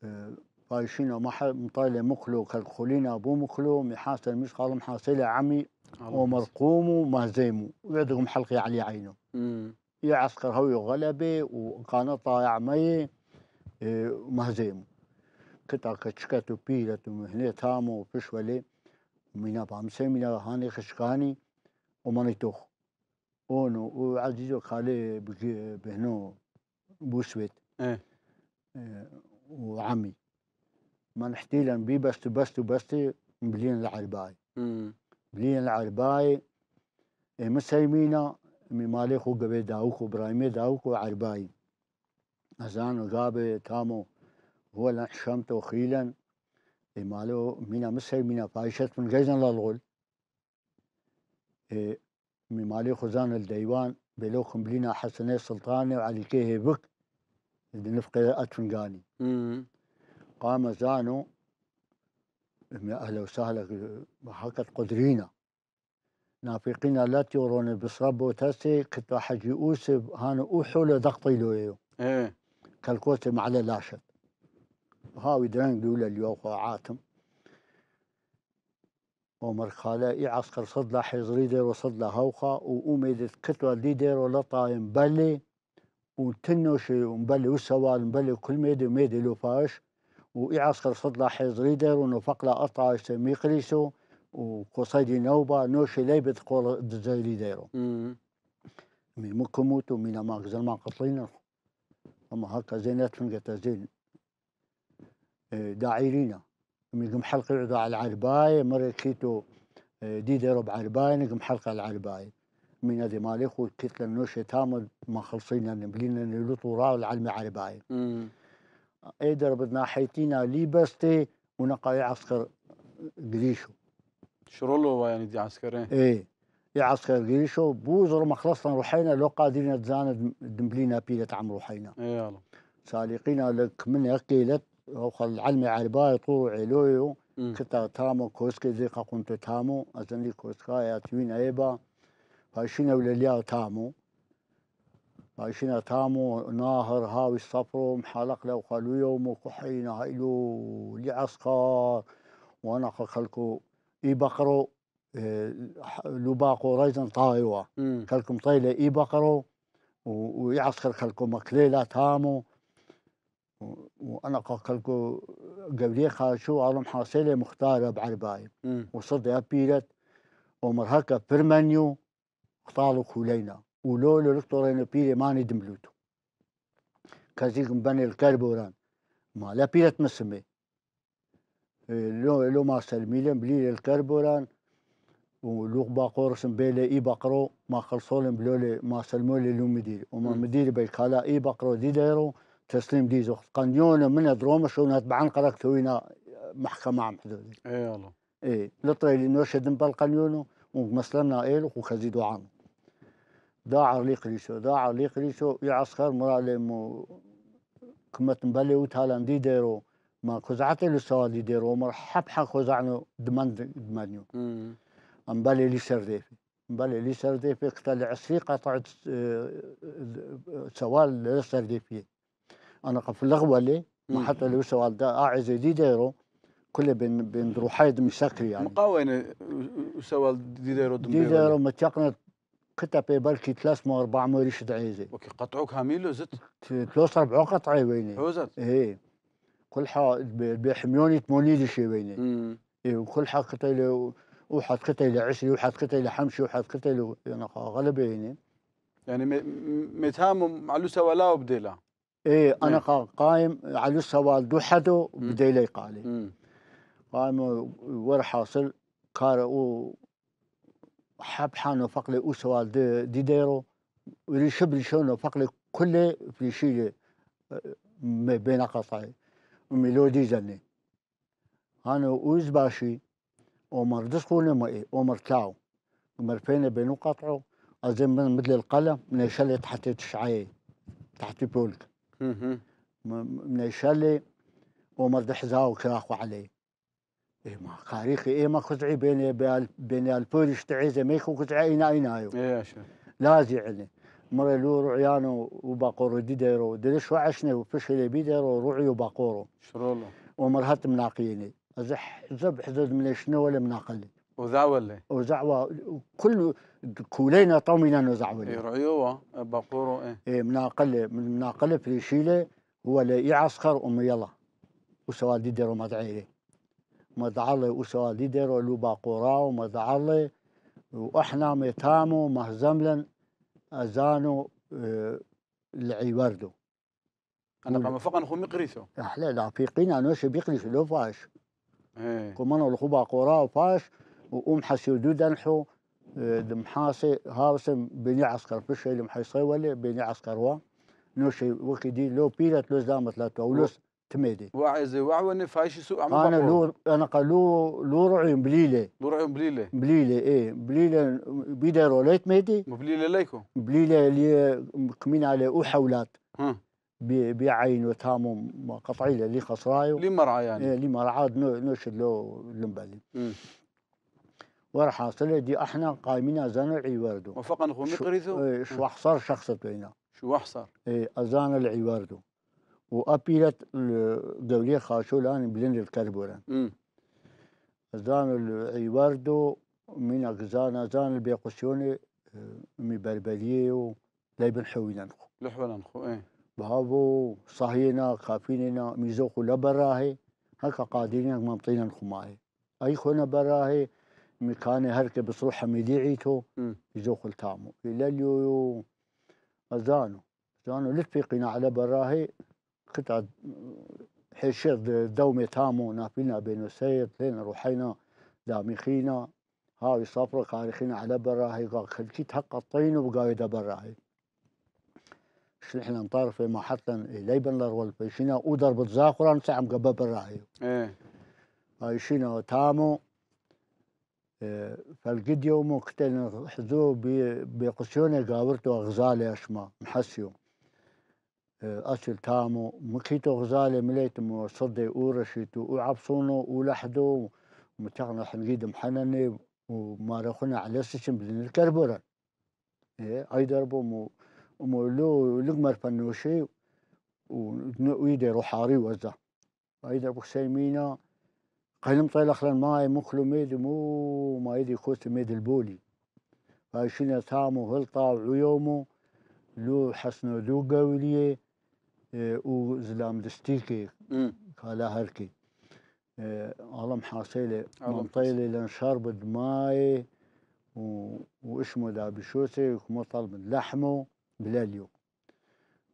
آه، فايشينا مطايلة مخلو كالخولينا أبو مخلو محاسن مش قال محاسلة عمي ومرقوم ومهزيمو ويعدهم حلقي علي عينه مم. يعسكر هوي غلبة وكان طايع مي إيه، ومهزيمو كتا كتشكتو بيلت ومهني تامو وفشولي مينا بامسي مينا هاني خشكاني ومانيتوخ اونو وعزيزو خالي بهنو بوسويت إيه إيه، وعمي ما نحتيلن بي بس بس بس مبلين العرباي. بلين العرباي إيه، مسيمينا مي ماليخو قبي داوكو برايمي داوكو عرباي أزان وقابي تامو هو لن حشمتو خيلا إيه، مالو مينا فايشت من جيزن للغل إيه، مي ماليخو زان الديوان بلوخم بلينا حسني سلطاني وعلي كيه بك نفقي أتفنقاني. قام زانو يا أهلا وسهلا حكت قدرينا. نافقين لا تيورون بصربو تاسي كنت حجي أوسب هانا اوحول دقطي له إيه. كالكوتي مع لاشت. هاوي درين دول اليوم عاتم ومر خاله إي عسكر صدلا حيزري دير وصدلا هوخا وأميدت كتوة دي دير ولطا مبلي وتنوشي ومبلي وسوال مبلي كل ميدي ميدي لو فاش. وإي عسكر صدلا حيزري دير ونفقلا قطع يسمي قريسو وقصيدي نوبة نوشي ليبت قول دزايلي ديرو. مي مكموت ومينا ماك زلمان قطلين أما هكا زينات فنقت زين. داعيرينا مي قم حلقة يعدو على العرباي مرة كيتو إيه، دي ديرو بعرباي نقم حلقة على العرباي من هذه مالي خو كيت لنوشي تامل ما خلصينا نبلينا نلوطو راو العلمي عرباي مم. اي درب ناحيتينا لي بستي ونقاي عسكر قريشو. شرولو يعني دي عسكرين؟ إيه. يا عسكر قريشو بوزر ما خلصنا روحينا لو قادرين نتزاند دمبلينا بيلة عم روحينا. إيه يلا. سالقين لك من قيلت وخل العلمي عرباي طول علويو. كتا تامو كوسكي زيقا كنت تامو أزن لي كوسكا يا توين أيبا فايشينا ولليا تامو فايشينا تامو ناهر هاوي الصفرو محالق لو قالوا يوم كحينا هايلو لي عسكر وأنا خلكو اي بقرو إيه، لو باقو ريزن طايوة مم. كلكم طيلة إي بقرو ويعسكر كلكم مكليلة تامو و- وأنا قا كلكو قبلي خاشو عالم حاصلة مختارة بعرباي. وصد أبيلت ومرهكة برمانيو اختاروا كولينا. ولولو لكتورين بيلي ماني دملوتو. كازيك مبني الكربوران ما لا بيلت مسمي لو لو ما سلميلن بليل الكربوران ولوق باقورس بيلي إي بقرو. ما خلصولن بلولي ما سلمولي لو مدير. وما. مدير بيكالا إي بقرو دي دايرو تسليم دي زوخ قنيون من درومش ونتبعن قرق توينا محكمة عم حدودي إيه يلا. إيه لطري اللي نوشد بالقنيون ومسلمنا ايلو وخزيدو عنه داعر لي قريشو داعر لي قريشو يعسكر مرالي مو كمت مبلي وتالان دي ديرو. ما خزعتي لسوا دي ديرو مرحب حق خزعنو دمان دمانيو. مبالي لي سرديفي مبالي لي سرديفي قتل عسري قطعت آه، آه، سوال لسرديفي أنا قف اللغولي ما مم. حتى لو سوال دا اعز دي ديرو كله بين بين روحايد مسكري يعني. مقاوين وسوى دي ديرو دي دمبيرو ديرو متقنت كتب بركي 300 400 ريش دعيزي وكي قطعوك هاميلو زت ثلاث أربع قطعي ويني. حوزت إيه. كل حا بحميوني 80 شي ويني. إيه وكل حا قتيل وحد قتيل عشري وحد قتيل حمشي وحد قتيل يعني غلبة هنا يعني متهام معلو سوى لا وبديلا إيه أنا إيه. قا- قايم على السوال دو حدو مم. بدي لي قالي. مم. قايم ور حاصل كار أو حب حانو فقلي أو سوال دي, دي ديرو. وري شبري شونو فقلي كله في شيء م- بين قطعي وميلودي زني. أنا أوز باشي. ومر دسقوني ما إيه ومر تاو ومر فين بينو قطعو ازم من مثل القلم. من يشلي تحت تشعي تحت بولك. مم. من يشلي ومر دحزاو كراخو عليه إيه ما خاريخي إيه ما كزعي بين بين- البوليش تعيزه ميكو كزعي إينا إينايو إيه يا شيخ لازي يعني مرة لو رعيانو وباقورو دي ديرو دلش وعشنا وفشل بيديرو رعي وباقورو شرولو. ومرهت مناقيني أزح زب حدود من شنو ولا مناقلي وذا ولا وزعوا كل كولينا طومنا إيه نزعوا رعيوة باقورو إيه. إيه مناقلة من مناقلة في شيلة هو اللي يعسكر أم يلا. وسوال دي ديرو مدعيلي مدعالي وسوال دي ديرو لو باقورا ومدعالي وإحنا ميتامو مهزملا أزانو آه، العي وردو. أنا قام فقط خو مقريثو أحلى لا في قينا نوش بيقلي لو فاش. إيه. كمان الخو باقورا وفاش وأم حسيودو دنحو دمحاسي هاوسم بني عسكر. بشي اللي محيصي ولا بني عسكر وا نوشي وكدي لو بيلت لو زامت لا تولوس تميدي. واعي زي واعي فايش سوق عم أنا. لو أنا قالو لو رعي بليله لو رعيهم بليلة بليله إيه. بليله بيدرو ليت ميدي. مبليلة ليكو. بليله اللي كمين على وحولات ها بي- بيعين وتامو قطعيله اللي لي مرعى يعني. إيه اللي مرعاد نو نوش حاصله دي أحنا قايمين أزان العيواردو وفقط خو مقريثو إيه شو حصر شخصة بينا. شو احصر إيه أزان العيواردو وأبيلت الدولية خاشو الان بلين الكربوران. امم زان العيواردو من أجزان زان البيقشوني مي بربرية ليبن حوينا لحولا نخو إيه. بهابو صهينا كافيننا ميزوكو لبراهي هكا قادرين ممطينا خماي أي خونا براهي مكان هركة بصروح حميديعيتو مم. يزوق التامو إلا اليو أزانو. أزانو لتفيقنا على براهي قطع حشير دومي تامو نافينا بين السيد لين روحينا دامخينا هاوي صفرة قارخينا على براهي قال خلكيت حق الطين وبقايدة براهي شلحنا نطار في محطة ليبن لرول فيشينا ودرب الزاقران سعم قبل براهي إيه عايشين تامو آه، فالقد يومو كتن حزو بقسيوني قاورتو غزالي أشما محسيو. أسل تامو مكيتو غزالي مليت مو صدي أورشيتو وعبصونو ولحدو متغنا حنقيد محنني ومارخونا على سيشن بلين الكربوران إيه أي دربو مو مو لو لقمر فنوشي ويديرو حاري وزا. أي دربو سيمينا قلم طيل أخلان ماي مخلو ميد مو ما يدي كوت ميد البولي. فايشينا تامو هلطا وعيومو لو حسنو دو قوليه إيه، وزلام دستيكي. كالا هركي. إيه، الله محاصيلي الله منطيلي لأن شاربد ماي واسمه دا بشوسي وكما طلب من لحمه بلاليو.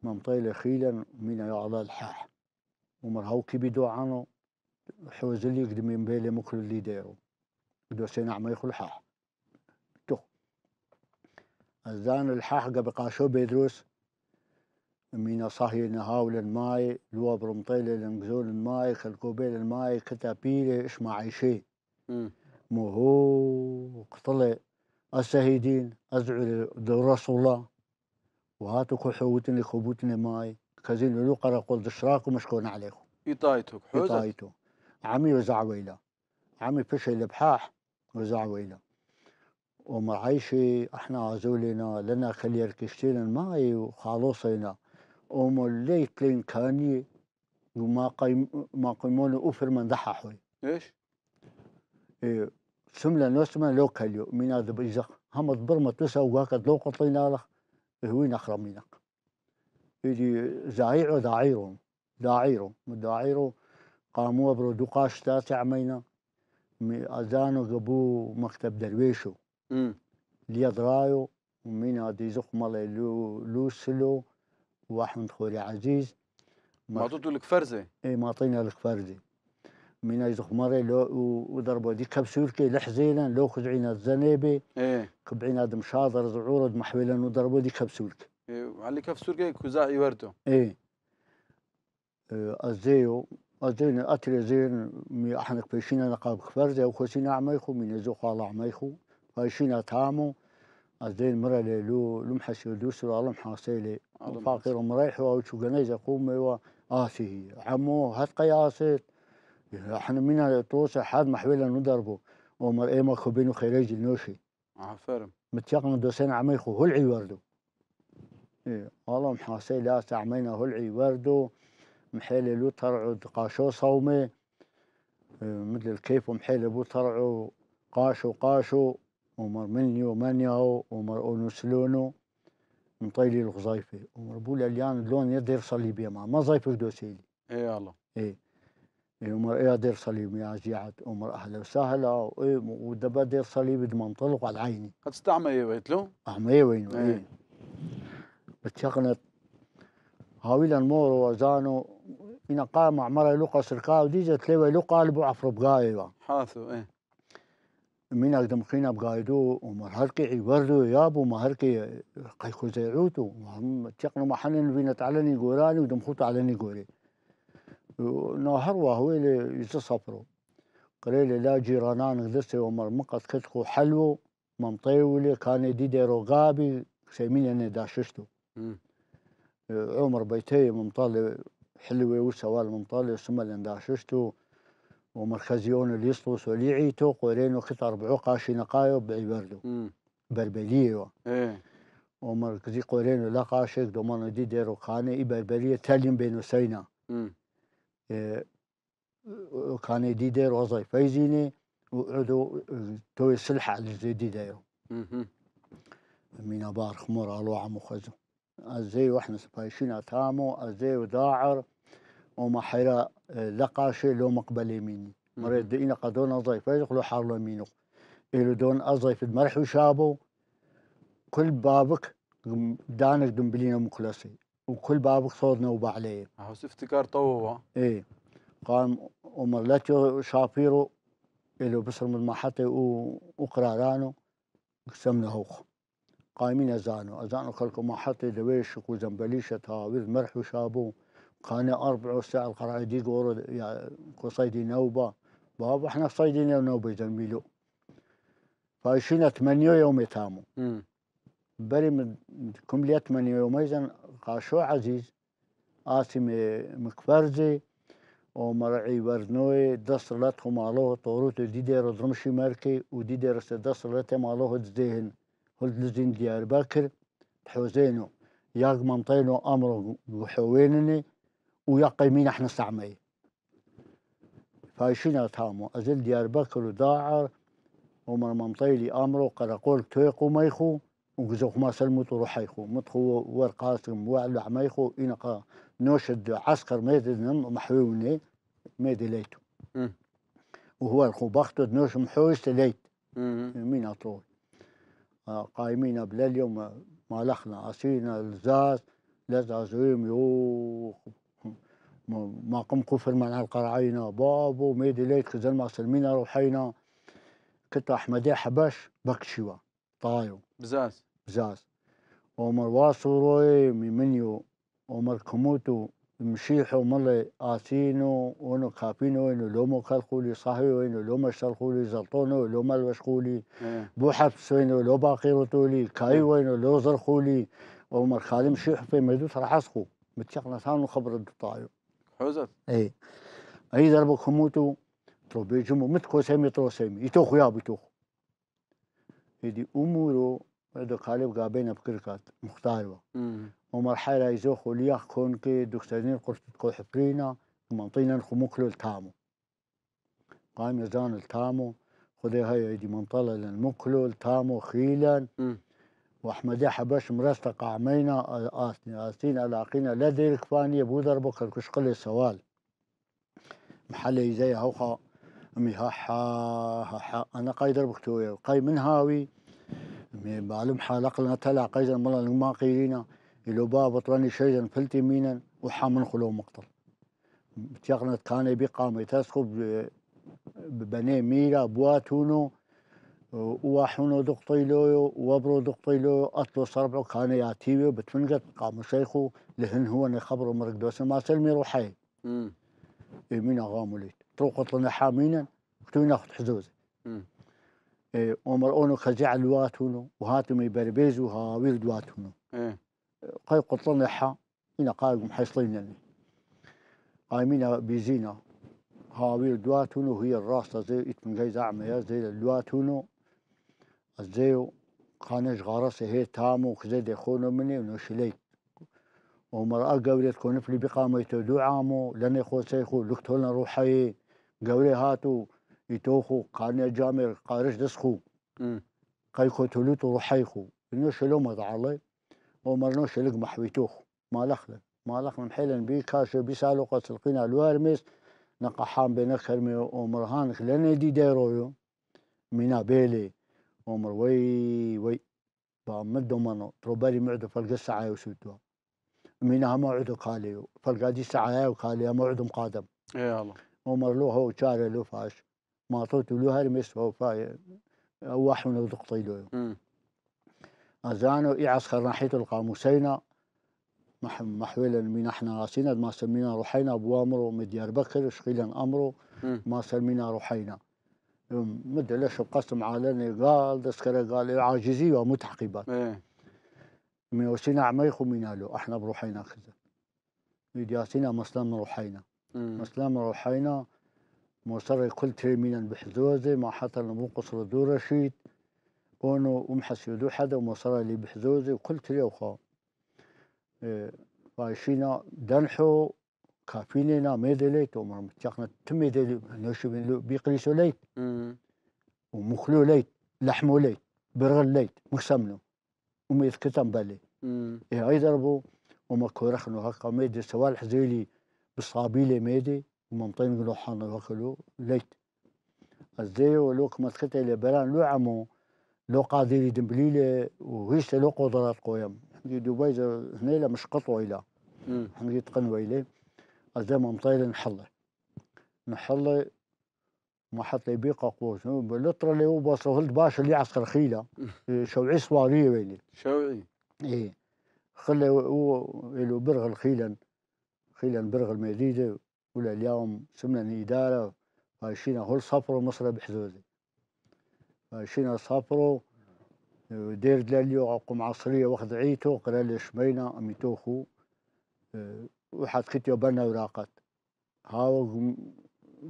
منطيلي خيلا من الله الحاح ومرهو كي بيدو عنه حوزلي قدمين بيلي مكل اللي ديرو بدو سينا عما يخل حاح تو. الزان الحاح قبقاشو بيدروس. مينا صاحي نهاول الماي لو برمطيلة لنقزول الماي خلقوبيل الماي كتابيلة إش ما عايشي مو هو قطلة السهيدين أزعل دو رسول الله وهاتو كحوتني خبوتني ماي. كزين لو قرا قول دشراكو مشكون عليكم يطايتوك حوزة. يطايتو عمي وزعويلة عمي فشل البحاح وزعويلة ومعيشي إحنا عزولنا لنا خلير كشتين الماي وخالصينا. ومو ليت لين كاني وما قيم ما قيمون اوفر من ضححوي إيش؟ إيه سملا نسمة لو كليو. من هذا بيزق هم برمة تسا وقاكد لو قطينا له هوين أخرمينك يجي زعيرو داعيرو داعيرو داعيرو قاموا برو دقاش تاسع مينا مي أذانو قبو مكتب درويشو ليا درايو ومين يزق مالي لو لوسلو واحمد خوري عزيز ما عطوتو لك فرزة اي معطينا لك فردي من يزق مري لو وضربوا دي كبسوركي لحزينا لو خزعينا الزنيبي إيه كبعينا دم شاطر زعورد محولا وضربوا دي كبسولك إيه، وعلي كف سوريا كوزاعي وردو إيه آه، الزين أتري زين مي إحنا بيشينا نقاب خفرزة وخسينا عميخو من يزوق على عميخو. فايشينا تامو الزين مرة لو لمحس يدوس الله محاصيلي الله فاقر مريح أو شو جنيزة قومي و آسي عمو هات قياسات إحنا من توصل حد محولا ندربو. ومر إيما خبينو خيريج النوشي عفرم متيقن دوسين عميخو هلعي وردو. إيه والله محاسي لا سعمينا هلعي وردو. محيل لو ترعو قاشو صومي إيه مثل الكيف ومحيل بو ترعو قاشو قاشو ومر منيو منيو ومر اونسلونو مطيلي الغزايفي ومر بولا اليان لون يدير صليبيا ما ما ضيفك دوسيلي إي الله إيه إيه عمر إيه دير صليب يا جيعت عمر أهلا وسهلا ودبا دير صليب دمنطلق على عيني. قد استعمى بيتلو احمي وين إيه. إيه بتشغنت هاويلا المور وزانو إن قام عمر لقى سرقا وديجا تلوي لقى لبو عفر بقايوا حاثو إيه. من اقدم خينا بقايدو ومر هركي عوردو يابو ما هركي قيخو زيعوتو تشقنا محنن فينا تعلني قوراني ودمخوتو علني قوري نهر وهو اللي يتصفروا قريلي لا جيرانان غدسي ومر مقت كتخو حلو ممطيولي كان دي ديرو غابي سيمين اني داششتو. عمر بيتي ممطالي حلوة وسوال ممطالي سمال داششتو ومركزيون اللي يسطوس وليعيتو قورينو كت أربعو قاشي نقايو بعبردو مم. بربليو. إيه. ومركزي قورينو لا قاشك دومانو دي ديرو كاني إي بربلية تالين بينو سينا. إيه، كان يدير وظيفة. يزيني وعدو توي سلحة على زي ديدايو مهم. من بار خمور على عمو خزو. ازي وإحنا سبايشين تامو ازي وداعر وما حيرا لقاشي لو مقبل يميني. مريد دينا قدون ضيفة يقولوا حارلو يمينو إلو دون أضيف المرح وشابو. كل بابك دانك دنبلينا مخلصي وكل بابك صوتنا وبعليه. هو افتكار طوه إيه. قام ومرلتو شافيرو إلو بصر من محطة وقرارانو قسمنا هوخ. قايمين أزانو. أزانو خلقو محطة دويش وزنبليشة تاويذ مرح وشابو. كان أربع ساعة القرايدي قورو يا قصيدي نوبة. بابا إحنا صيدين نوبة زنبيلو فايشينا ثمانية يوم يتامو مم. بري من كملية ثمانية يوم إذن قاشو عزيز آسم مكفرزي ومرعي ورنوي دصر لاتخو مالوه طوروتو دي دير درمشي ماركي ودي دير دصر لاتي مالوه دزديهن هل دزين ديار باكر حوزينو ياق منطينو أمرو وحوينني وياقي مين إحنا استعمي فايشينا تامو أزل ديار بكر وداعر ومر منطيلي أمرو قرقول تويقو ميخو وقزوخ ما سلمتو روحيخو مدخو ورقاسم وعلى عميخو إنقا نوشد عسكر ميدي نم محووني ميدي ليتو. وهو الخو بختو نوش محوش ليت. مين أطول. آه، قايمين قبل اليوم ما لخنا عسينا الزاز لزازويم يو ما- قم كفر من القرعينا بابو ميدي ليت خزل ما سلمينا روحينا. كنت أحمدي حبش بكشوا طايو. بزاز. بزاز. ومر واصوروي منيو ومر كموتو مشيحو ملي آتينو ونو كابينو إنو لومو كالخولي صاحيو إنو لومو شالخولي زلطونو لومو الوشخولي. إيه. بو حبس إنو لو باقيرتولي كايو إنو لو زرخولي ومر خالي مشيحو في ميدوت رحسخو متشقنا ثانو خبر الدطايو حوزت أي اي ضربو كموتو ترو بيجمو متكو سيمي ترو سيمي يتوخو يابو يتوخو يدي أمورو هذا قالب قابينا بكركات مختاروا. ومرحلة يزوخو لياخ كونكي دكتورين قرصة كو حبرينا منطينا نخموكلو التامو قام يزان التامو خذي هاي يدي منطلة للمكلو التامو خيلا. مم. واحمدي حبش مرستق عمينا آسني آسين ألاقينا لا ديرك فاني بو ضربو كالكشقل سوال. محلي زي هوخا أمي ها حا ها حا. أنا قاي ضربك توي قاي من هاوي؟ مي معلوم حالق لنا تلا قيزن ملا ما قيلينا إلو باب طلاني شيزن فلتي مينا وحامن خلو مقتل. تيقنت كان يبي قام تسخب ببني ميرا بواتونو. واحونو دقطيلو وبرو دقطيلو أطلو صربعو كان ياتيوي بتفنقت قام شيخو لهن هو نخبرو مرق دوسن ما سلمي روحي. مين غاموليت تروقط لنا حامينا كتو ناخد حزوزة مم. إيه ومر اونو خزيع الواتونو وهاتم يبربيزو هاويل دواتونو إيه قاي قطلنا حا إنا قايم حيصلين يعني قايمين بيزينا هاوي دواتونو هي الراس زي اتمن جاي زعمة زي الدواتونو الزيو خانش غارس هي تامو كزي دخونو مني ونوشليت ومرأة قولت كون فلي بقامة دو عامو لن يخو سيخو لكتولنا روحي قولي هاتو يتوخو قاني جامر قارش دسخو. مم. قايكو تولوتو روحيخو إنو شلو مضعلي ومرنو شلق محويتوخو. ما لخلن ما لخلن حيلن بي كاشو بيسالو قد القينا الوارمس نقحان بنكرمي ومرهان خلاني دي ديرويو. مينا بيلي. ومر وي وي. بامدو منو تروبالي معدو فالقصة عايو سودوا مينا ما عدو قاليو فالقادي سعايا وقاليا ما عدو مقادم يا الله عمر له هو شارع له فاش ما طوت له هرمس هو فاي وحنا ودقطي له مم. أزانو يعسكر ناحية القاموسينا مح محولا من إحنا راسينا ما سمينا روحينا بوامرو من ديار بكر شغيلا امره مم. ما سمينا روحينا. مد ليش بقسم علني قال دسكرة قال عاجزي ومو تعقيبات إيه. من وسينا عميخ ومينالو إحنا بروحينا كذا يدياسينا مسلم روحينا. مسلم روحينا مصر كل تريمينا بحزوزة ما حتى مو قصر دو رشيد. اونو ومحس يدو حدا ومصر لي بحزوزة وكل تري وخا إيه، فايشينا دنحو كافينينا ميدليت ومر متيقنا تميدلي نوشي بيقريسو ليت مم. ومخلو ليت لحمو ليت برغل ليت مكسمنو وميت كتم بالي. إيه هاي ضربوا وما كورخنو هكا ميدي سوالح زيلي بالصابيلي ميدي ومنطين قلو حانا وكلو ليت الزيو لو كما تختي لبران لو عمو لو قادري دمبليلة وهيش لو قدرات قويم دبي هنيلا مش قطوة إلى. حنجي تقنوا إلي الزي ممطيل نحله نحله ما حط لي بيقى قوس. باللطرة اللي هو هلد باش اللي عسكر خيلة. إيه، شوعي صواريه ويلي. شوعي. إيه. خلى هو له برغل خيلا خيلا برغل مديدة ولا اليوم سمنا إدارة فايشينا هول صفرو مصر بحزوزي. فايشينا صفرو دير دلاليو قم عصرية واخد عيتو. قرال شمينا أميتوخو آه، واحد كتيو بنا وراقت هاو قم-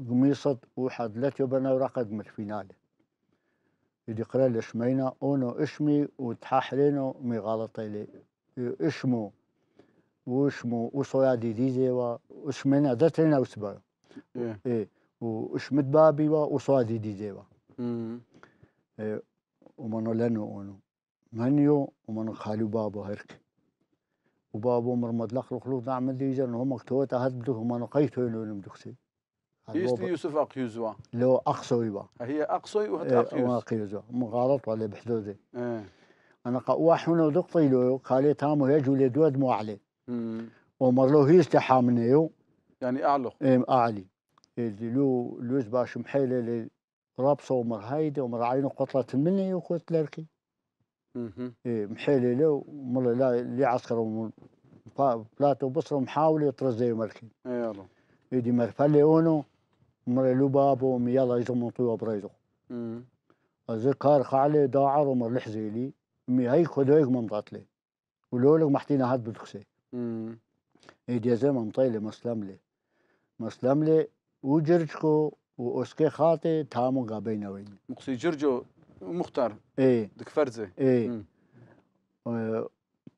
قميصت واحد لاتيو بنا وراقت من الفينال يدي قرال شمينا أونو إشمي وتحاحلينو مي غلطي لي. إشمو وشمو وصيادي ديزيوا وشمينا دترينا وسبا إيه. إيه وشمت بابي وصيادي ديزيوا مم. ومنو لنو أونو. منيو ومنو خالو بابو هرك وبابو مرمد لخلو خلو نعمل ديزر هم كتوتا هدو هم قيتو لو نمدكسي يستي يوسف اقيوزوا لو اقصوي با هي اقصي وهت إيه، اقيوز واقيزو مغالط ولا بحدودي إيه. أنا قواح هنا دقطي له خالي تامو يجو لدود مو عليه مم. ومر له هي استحامنيو يعني اعلق ام أعلي. اللي لو لوز باش محيله رابصة ومر هايدة ومر عينه قطلة مني وقلت لركي. إيه محيله له مر لا اللي عسكر بلاتو بصره محاول يطرزي مركي إيه يلا يدي مرفلي اونو مر له بابو يلا يزم طيوه بريدو مم. الذكر خالي داعر ومر لحزيلي مي هيك خدويك منطط لي ولولك محتينا هاد بدخسي. يدي زي ممطيلي مسلم لي. مسلم لي وجرجكو واسكي خاطي تامو قابينا وين. مقصي جرجو مختار. إيه دك فرزه إيه مم. آه،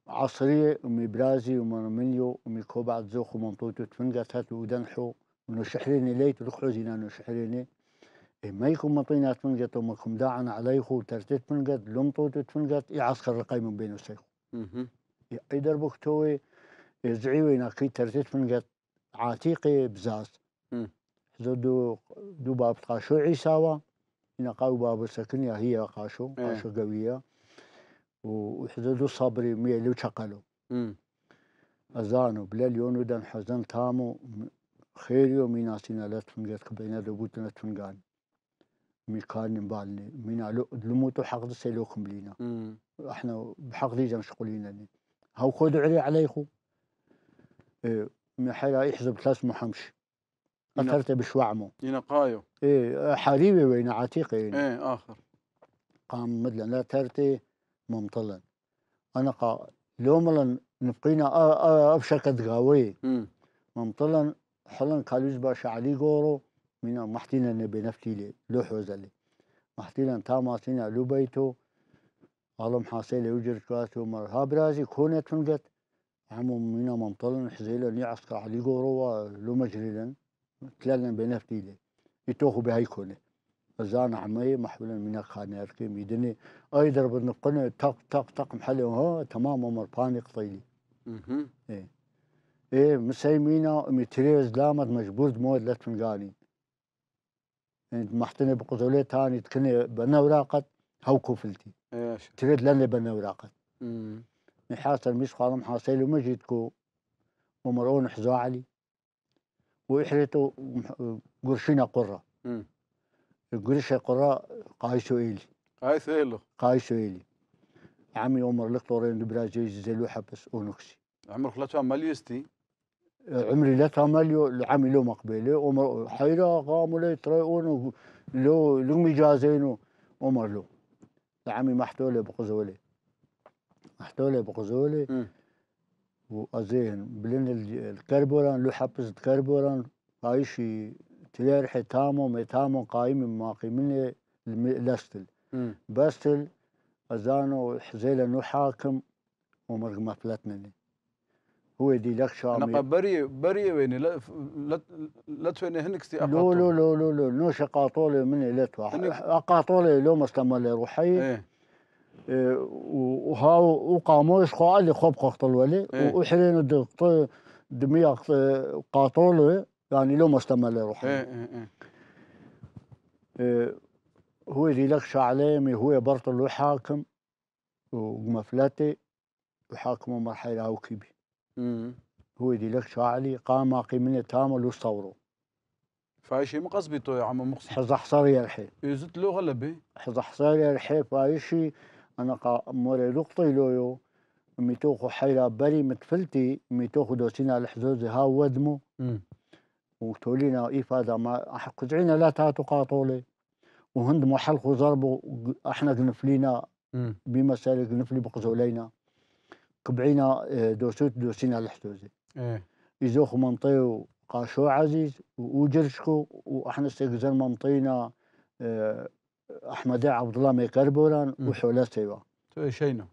عصرية ومي برازي ومنمنيو ومي كوبعد زوخ ومنطوتو تفنقت ودنحو. ونشحريني ليت ورخلو زينا نشحريني إيه ما يكون مطينا تفنقت ومكم داعنا عليخو ترتيت تفنقت لمطوتو تفنقت يعسكر القيم بين السيخو مهم. يقدر بكتوي يزعيوي كي ترتيت فنقت عاتيقي بزاز. دو دو باب قاشو عيساوا. إن قاو باب السكنية هي قاشو إيه. قاشو قوية. وحزو دو صبري مية لو شقلو. أزانو بلال يونو دن حزن تامو خيريو مينا سينا لا تفنقت كبينا دو بوتنا تفنقان. مي كان نبالني مينا لو دلموتو حق سيلوكم لينا. إحنا بحق ديجا مشغولين يعني هاو خذوا علي عليكم إيه محلا يحزب ثلاث محمش. أثرت بشوعمو ينقايو إيه حريبي وين؟ عتيقي. إيه آخر. قام مثلا لا ترتي ممطلا أنا قا لو ملن نبقينا آ- آ- ابشكت قاوي مم. ممطلا حلن كالوز باش علي قورو من محتينا نبي نفتي لي لوح وزلي محتينا تاما سينا لو بيتو عالم حاسيلي وجر كاتو مر ها برازي كونت فنجت عمو منا منطلن حزيلا يعسكر علي قوروا لو مجريلا تلاقنا بنفتي لي. يتوخو بهاي كونه زان عمي محولا من خاني اركي ميدني. أي درب النقنة تق تق تق محلي. ها تمام عمر باني قطيلي مهم. إيه. مسيمينا متريز لامد مجبور دمود لا تنقاني. إنت محتني بقزولي تاني تكني بنا وراقت هاو كوفلتي إيش؟ تريد لنا بنا وراقت مم. محاصر مش خالم حاصل ومجدكو. ومرون حزو علي وإحرتو قرشنا قرة. مم. قرشة قرة قايسو إيلي. هاي ثيلو قايسو إيلي. عمي عمر لقطورين دبراجي زلو حبس ونكسي عمر خلاتها ماليستي عمري لا تمليو العمي لو مقبلة عمر حيرا قاموا لي يطرقون لو لو مجازينو عمر لو. العمي محتولي بقزولي محتولي بقزولي. وأزين بلين ال- الكربوران لو حبس الكربوران عايشي تلارحي تامو ميتامو قايم ما قيمني لاستل. بأستل أزانو حزيلا نو حاكم ومرق مفلتني هو دي لك شامي أنا بري بري ويني؟ لا لا لا تفني هنكستي لو لو لو لو لو نو شقاطولي من إلتوا هنك- أقاطولي لو مستمر روحي. إيه. وهاو وقاموش قال خب قخط الولي إيه. وحرين الدقط دمية قاطولي يعني لو مستمر روحي إيه إيه إيه. إيه، هو ذي لك عليمي هو برطل وحاكم ومفلتي وحاكم مرحلة مم. هو ذي لك علي قام قيمني تامل وصوروا فهاي شيء مقصبته يا عم مقصد. حز حصري الحين يزت له غلبي. حز حصري الحين فايشي أنا قا موري لقطي لويو ميتوخو حيرا بري متفلتي ميتوخو دوسينا الحزوزي ها ودمو. وتولينا إفادة ما أح- قزعينا لا تاتو قاطولي. وهند مو حلقوا ضربوا أحنا قنفلينا. بمسالك قنفلي بقزولينا. كبعينا آه، دوسوت دوسينا الحزوزي يزوخ منطيو قاشو عزيز وجرشكو. وأحنا استيقظن منطينا آه، أحمد عبد الله ميكربولان مم. وحولا سيوا تو شينا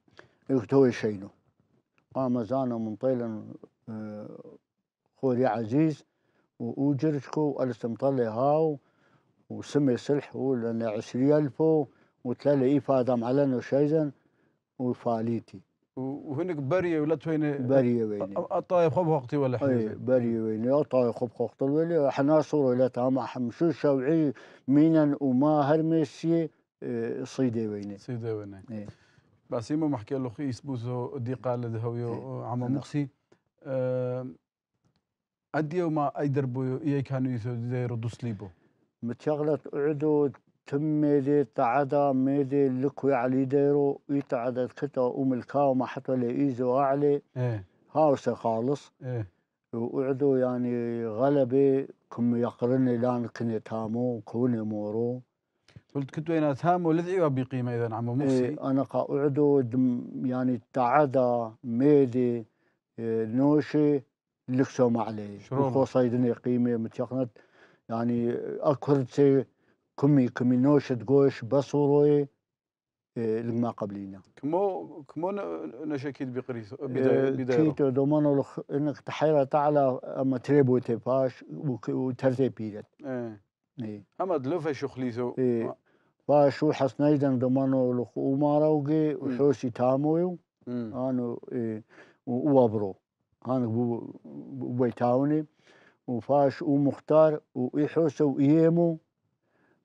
يكتوي شينو. قام زانا منطيلا آه، خوري عزيز وجرشكو الاستمطلي هاو وسمي سلح ولنا عشرين ألفو وتلاقي إفادة على شيزن وفاليتي. وهنك بري ولا تويني برية ويني؟ الطايف خب وقتي ولا أي حاجة بري ويني. طاي خب خبط الولي إحنا صورة لا تام حمشو شوعي مينا وما هرمسي آه، صيدي ويني. سيدي وين. بس يما محكي له خي يسبوزو دي قال هويو عم أنا- مقسي. أديو ما أي دربو إيه كانوا يسو ديرو دوسليبو متشغلة عدو تميدي تعدا ميدي لكوي علي ديرو يتعدد كتا وملكاو ما حتى لإيزو أعلي. إيه. هاوسة خالص. إيه. وقعدوا يعني غلبة كم يقرني لأن كني تامو كوني مورو. قلت كنت وين تهامو لذعي بقيمة إذا عم مقسي إيه أنا قاعدوا دم يعني تعدا ميدي إيه نوشي لكسو معلي. صيدني قيمة متشقنت يعني أكرتي كمي كمي نوشة قوش بصوروي إيه لما قبلينا. كمو كمو نشكيت بقريس بداية إيه بداية كيتو دومانو لخ إنك تحيرا تعالى أما تريبو وك- وترتي بيرت. إيه. إيه. أما دلوفة شخليسو إيه. فشو حسنيدن دومانو لخ وماروغي وحوسي تامويو مم. أنا إيه وابرو. أنا بو بيتاوني وفاش ومختار وإيحوس وإيمو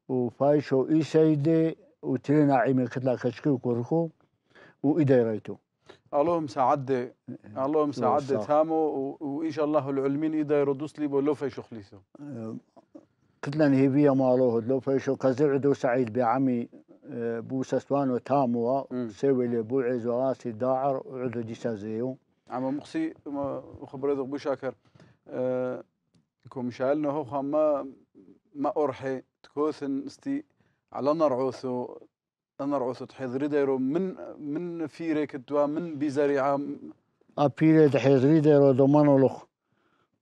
وفايشو إي سيدي وترينا عيمي كتلا كشكي وكوركو وإيدي ريتو اللهم ساعدة اللهم صح. تامو وإن شاء الله العلمين إذا يردوا سليبو لوفة شخليسو كتلا نهيبية مالوه لو فايشو كزعدو سعيد بعمي بو سسوان وتاموا مم. سوي لي بو عز واسي داعر وعدو ديسا زيو عم مقسي ما خبرتك ابو شاكر أه كم شالنا هو ما ما أرحي تكوثن استي على نرعوثو نرعوثو تحضري دايرو من من فيرك الدوا من بزريعة أبيري تحيزري ديرو دومانو لخ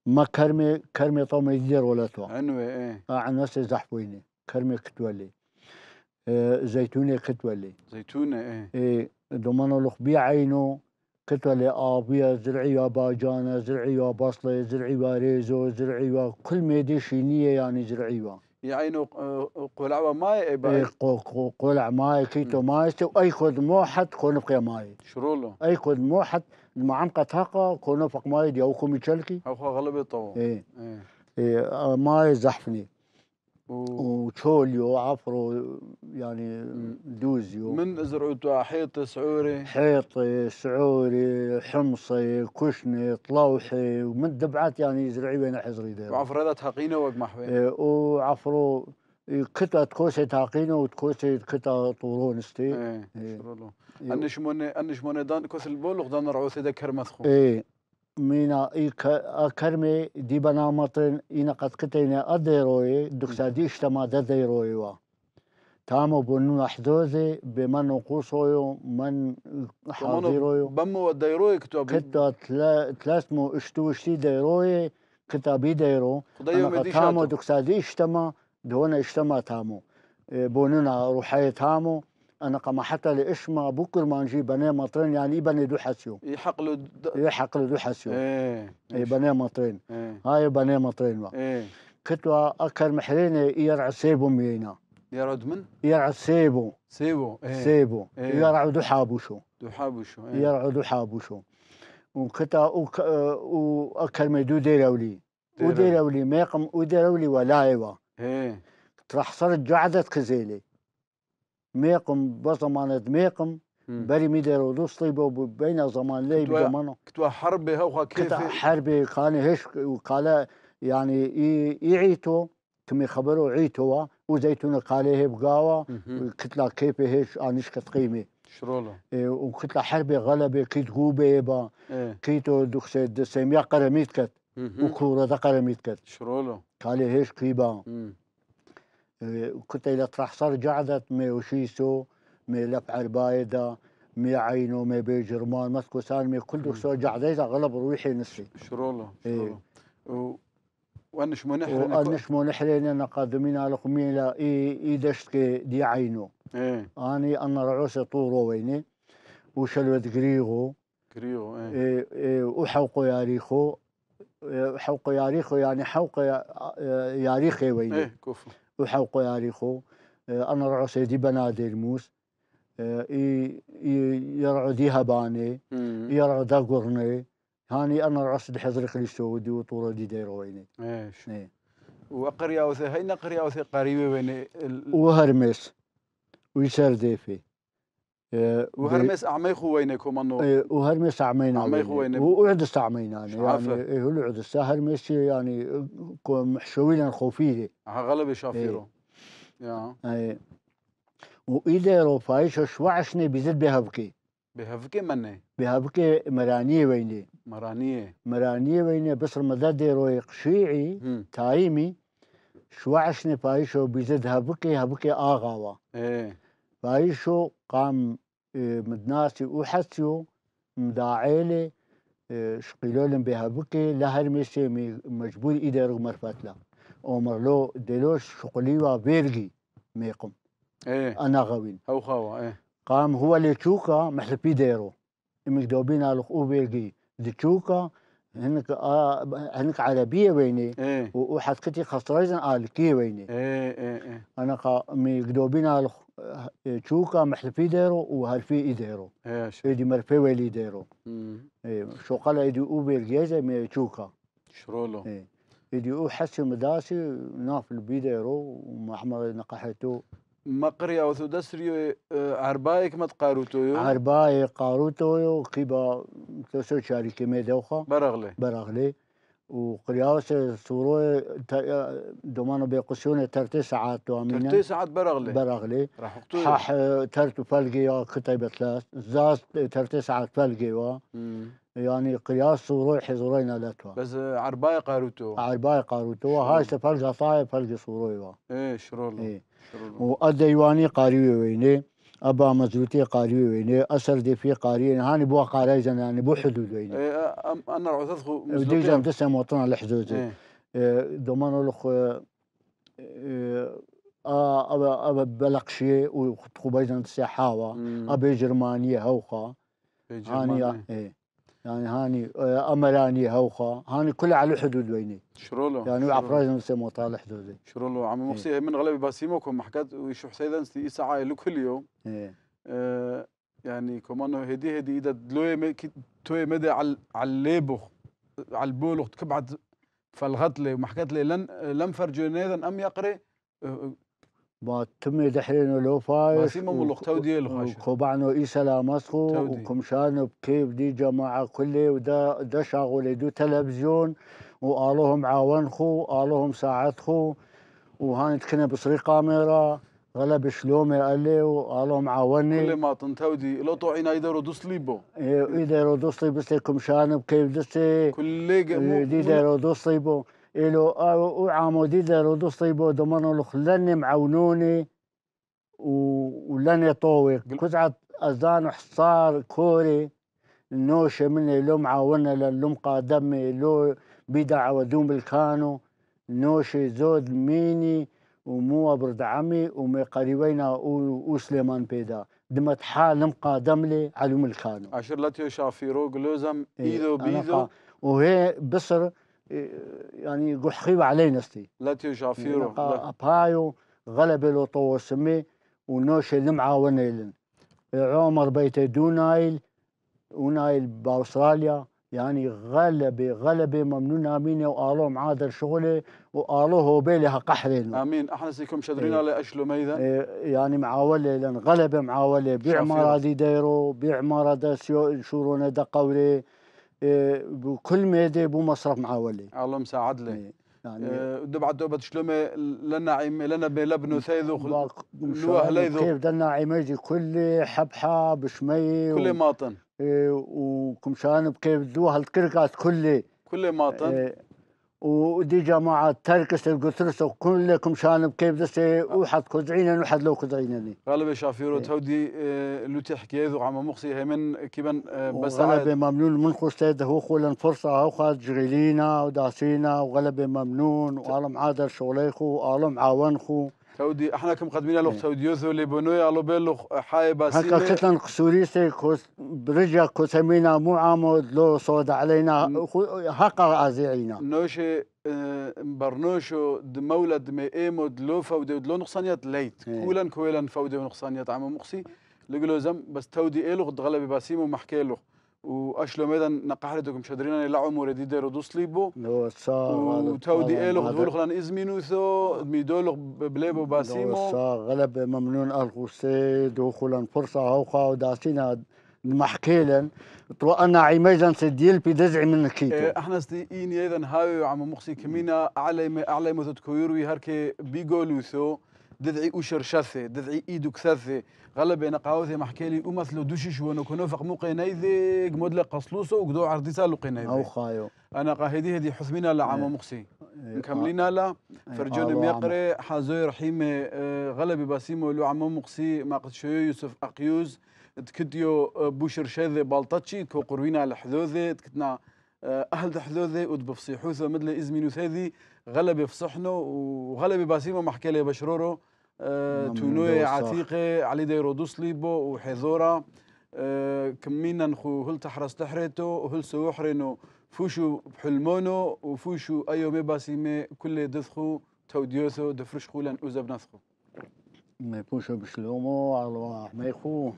ما كرمي كرمي طوم يدير ولا تو عنوه إيه. عن نفسي زحفويني. كرمي كتولي آه، زيتوني كتولي زيتونة إيه. إيه دومانو لخ بي عينو كتولي آبية زرعية باجانة زرعية بصلة زرعية ريزو زرعية. كل ميدي شينية يعني زرعية. يعينوا آه، قلعوه ماي اي إيه قلع ماي كيتو ماي أي خد موحد كون بقى ماي. شرولو. أي خد موحد المعمقة تاقة كون فق ماي دي اوكو ميشلكي أو غلبي طو إيه آه، ماي زحفني. و- وشوليو عفرو يعني دوزيو. من زرعوتو حيط سعوري؟ حيطي سعوري حمصي كشني طلوحي ومن دبعات يعني زرعي بين حزري دير وعفرادات حقينه وقمح بين إيه وعفرو كتا تكوسي تاقينو وتكوسي كتا طورونستي إيه إيه. شرولو. انشموني انشموني دان كوث البولغ دان رعوثي دا كرمثخو إيه مينا اي كرمي دي بنامطن اينا قد كتينا اديروي دكسا دي اشتما دديروي وا تامو بنو احدوزي بمن نقوصويو من حاضرويو بمو وديروي كتو كتا تلا تلاسمو اشتو اشتي ديروي كتا بي ديرو أنا تامو دكسا دي اشتما دون اشتما تامو بونونا روحي تامو أنا قما حتى لإشما بكر ما نجي بني مطرين يعني بني دو حسيو؟ يحقلوا د... يحق له دو حسيو. إيه اي بني مطرين. إيه. هاي بني مطرين ما إيه. كتوا أكر محرينه يرعى سيبو مينا. يرد من يرعى سيبو. سيبو إيه. سيبو. إيه. يرعى دو حابوشو. دحابشو إيه. يرعى دو حابوشو. وكتا وك- واكر مدو ديرولي. ديرولي. وديرولي ميقم وديرولي ولايوا. إيه. صارت قعدة كزيلي. ميقم بزمانة ميقم. بري ميدرو دو صيبو بين زمان لي بزمانه. كتوا حربي هوخا كيف كتا حربي كان هيش وقال يعني يعيتو كم يخبروا عيتوا وزيتون قال هي بقاوة. كتلا كيف هيش آنيش كتقيمي. شرولو. إيه، وكتلا حربي غلبة كيت قوبة با. إيه. كيتو دخسد سيميا قرميت كت. وكورة قرميت كت. شرولو. قال هيش كيبا. إيه، وكنت إلى تراح صار جعدت مي وشيسو مي لفع بايدا مي عينو مي بيجرمان مسكو سان مي كل دخسو جعديتا غلب روحي نسي. شرولو إيه. وأنش منحر وأنش مو نحلين أنا قادمين على قميلة إي إي دشتك دي عينو. إيه. أني أنا رعوسي طورو ويني. وشلوت قريغو. كريو إيه. إي إي وحوقو ياريخو. حوقو ياريخو يعني حوقو يا- ياريخي ويني. إيه كفو. وحوقو ياريخو إي أنا رعوسي دي بنادر موس إي إي يرعو دي هباني. يرعو دا قرني هاني أنا رعوسي دي حزرق لي سودي وطورو دي ديرو ويني. إيه. وقرية وثي هينا قرية وثي قريبة بين ال... وهرمس ويسار ديفي آه، وهرمس اعميخو وينك هم أنه؟ إيه، وهرمس عمينا عمي. خويني. وعدس عمينا يعني شعافة. يعني إيه، هو العدس هرمس يعني محشوين خوفيدي غلبة شافيرو يا. إيه. وإيديرو فايش شوعشني بزد بهبكي بهفكي مني؟ بهبكي مرانية ويني. مرانية. مرانية ويني بس المدد ديرو قشيعي هم. تايمي. شوعشني فايشو بزد هبكي هبكي آغاوا إيه. فايشو قام مدناسي وحسيو مداعيلي إيه، شقيلولن بها بكي لهر ميسي مي- مجبور إيدر مرفتلا ومرلو دلوش شقليوا بيرجي ميقم إيه أنا غوين هو خوا إيه قام هو اللي تشوكا محلبي ديرو إمك دوبين على خو بيرجي دي تشوكا هنك آه هنك عربية ويني إيه وحد كتي خسريزن آلكي ويني إيه إيه إيه أنا قا مي قدوبين على تشوكا محلفي ديرو وهالفي إيديرو. شو إيدي مرفي ويلي ديرو مم. إيه شو قال إيدي أو بيرجيزا مي تشوكا شرولو. إيه إيدي أو حسي مداسي ناف البيديرو ومحمر نقحتو. مقرية وثو دسريو آه، عربايك ما تقاروتو يو عرباي قاروتو قيبا تسو شاركي مي دوخا برغلي برغلي وقرياوس سورو دومانو بيقسيون ترتي ساعات ترتي توامينا ساعات برغلي برغلي حاح ترتو فلقي كتيبة ثلاث زاز ترتي ساعات فلقي مم. يعني قياس وروح زورينا لتوا بس عرباي قاروتو. عرباي قاروتو. هاي سفلقى طايب فلقي إيه شرولو إيه. شرولو وأدى يواني قاريوي ويني. أبا مزوتي قاري ويني أسر دي في قاري هاني بو قاري زن يعني بو حدود ويني. إيه، أنا رعوثثخو ودي جام تسم وطن الحدود إيه. دومانو لخ آه ابا ابا بلقشي وخبيزن تسحاوه مم. أبي جرمانية هوخه في هاني. إيه. يعني هاني آه، أملاني هوخه هاني كلها على الحدود ويني؟ شرولو يعني شرولو. عفرايزن تسم وطن الحدود. شرولو عم مقصي من غلبي باسيموكم حكات ويشوح سيدان ستي إيسا عايلو كل يوم. إيه. آه، يعني كمان هدي هدي إذا دلوي توي مدى على على الليبو على البولغ تكبعد فالغتلة ومحكات لي لن لم فرجونيذا أم يقري؟ آه، ما تمي دحرين لو فايش باسيمو ملوخ تودي. وكوبعنو إيسا لامسخو تودي. وكمشانو بكيف دي جماعة كله ودا دا شاغل دو تلفزيون وقالوهم عاونخو وقالوهم ساعدخو وهاني تكنا بصري كاميرا غلب شلومي قال لي وقالوهم كل عاوني ما تنتودي لو طوعينا يدرو دوس ليبو إيه، إذا يردوصلي بس كمشانو بكيف دستي كل دي مو- دارو دوصيبو إلو وعامو دي دارو دوصيبو دمانو لخلني معونوني و- ولن يطوق كزعة أذان حصار كوري نوشة مني لو معاونة لو قادمي لو بدع ودوم بالكانو. نوشة زود ميني ومو برد عمي ومي قريبينا وسليمان بيدا. دمت حال مقادم لي على الكانو. عشر لاتيو شافيرو قلوزم إيدو بيدو. وهي بصر يعني قحخيب علي نستي لاتيو شافيرو لا. أبايو غلب لو طو سمي ونوش المعاونة لن عمر بيتي دونايل ونايل بأستراليا. يعني غلبة غلبة ممنون امينه وقالوا معادر شغله وقالوا هو بيلها قحرين آمين. أحنا سيكم شادرين إيه. على اشلو ميدا إيه، يعني معاولة لأن غلبة معاولة بعمارة دي دايرو بعمارة دا سيو- شورونة دا قولي بكل ميدي بو مصرف معاولة الله مساعد لي. إيه، يعني دبعة دوبة شلومة لنا عيم لنا بلبنو ثيذو خل- باق- لو هليذو. كيف دنا عميجي كل حبحة بشمي كل ماطن. وكمشان بكيف دو هالكركات كله كل ماطن. ودي جماعة تركس القطرس وكل كمشان بكيف دسي وحد كزعينا وحد لو كزعينني غالبا شافيرو إيه. تودي آه، لو تحكي ذو عم مقصي هيمن كيبن آه، بس عاد ممنون من خستيد هو خولن فرصة هو خاد جغيلينا وداسينا وغلبة ممنون وعالم عادر شغليخو وعالم عاونخو تودي إحنا كم قدمين له إيه. توديوثو لبنوي على بيلو حاي هكا باسيمة كتن قسوريسي كوس برجع كوسمينا مو عامود لو صود علينا هقا ازيعينا نوشي آه، برنوشو دمولد مي ايمو دلو فودي دلو نقصانيات ليت. إيه. كولن كويلن فودي ونقصانيات عم مقصي. لقلو زم بس تودي ايلو غلبي باسيمو محكيلو واشلو ميدان نقحرتكم شادرين يلعو موريدي ديرو دوسليبو لو صار وتودي ايلو غدولو خلان إزمينوثو ميدولو بليبو باسيمو. غلب ممنون الغوسي دخولا فرصة هوخا وداسينا محكيلا تو أنا عميزا سديل بدزع من إيه، الكيتو أحنا ستي إين اذا هاوي عم مقصي كمينا اعلى اعلى مثل كويروي هركي بيقولوثو. ددعي أشر شثي ددعي إيدو كثثي غلب أنا قاوثي محكيلي أمثلو دوشيش ونو كنو فق مو قينيذي قمود لك قصلوسو وقدو عردي سالو قينيذي. هوخايو أنا قاهدي هدي حثمينا إيه. مقصي مكملين لا. فرجون قالوا عم- ميقري حازوي رحيمة آه، غلبي باسيمو لو عم مقصي ما قد شو يوسف أقيوز تكديو بوشر شاذي بالطاتشي كو قروينا على حذوذي تكتنا أهل ذا حذوذي ودبفصيحوثو مدل إزمينو ثاذي. غلبي فصحنو وغلبي باسيمو محكي لي بشرورو آه، نعم، تونوي. عتيقي علي ديرو دوسليبو وحيذورا آه، كمينا نخو هل تحرس تحريتو وهل سوحرينو فوشو بحلمونو وفوشو أيو مي باسيمي كل دثخو توديوثو دفرش خولان أوزب نثخو. ما يبوشو بشلومو على ميخو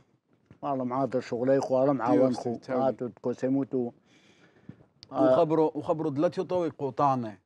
على معادر شغليخو على معاونخو تاوي. هاتو كوسيموتو آه، وخبرو وخبرو دلاتيو طوي قوطعنا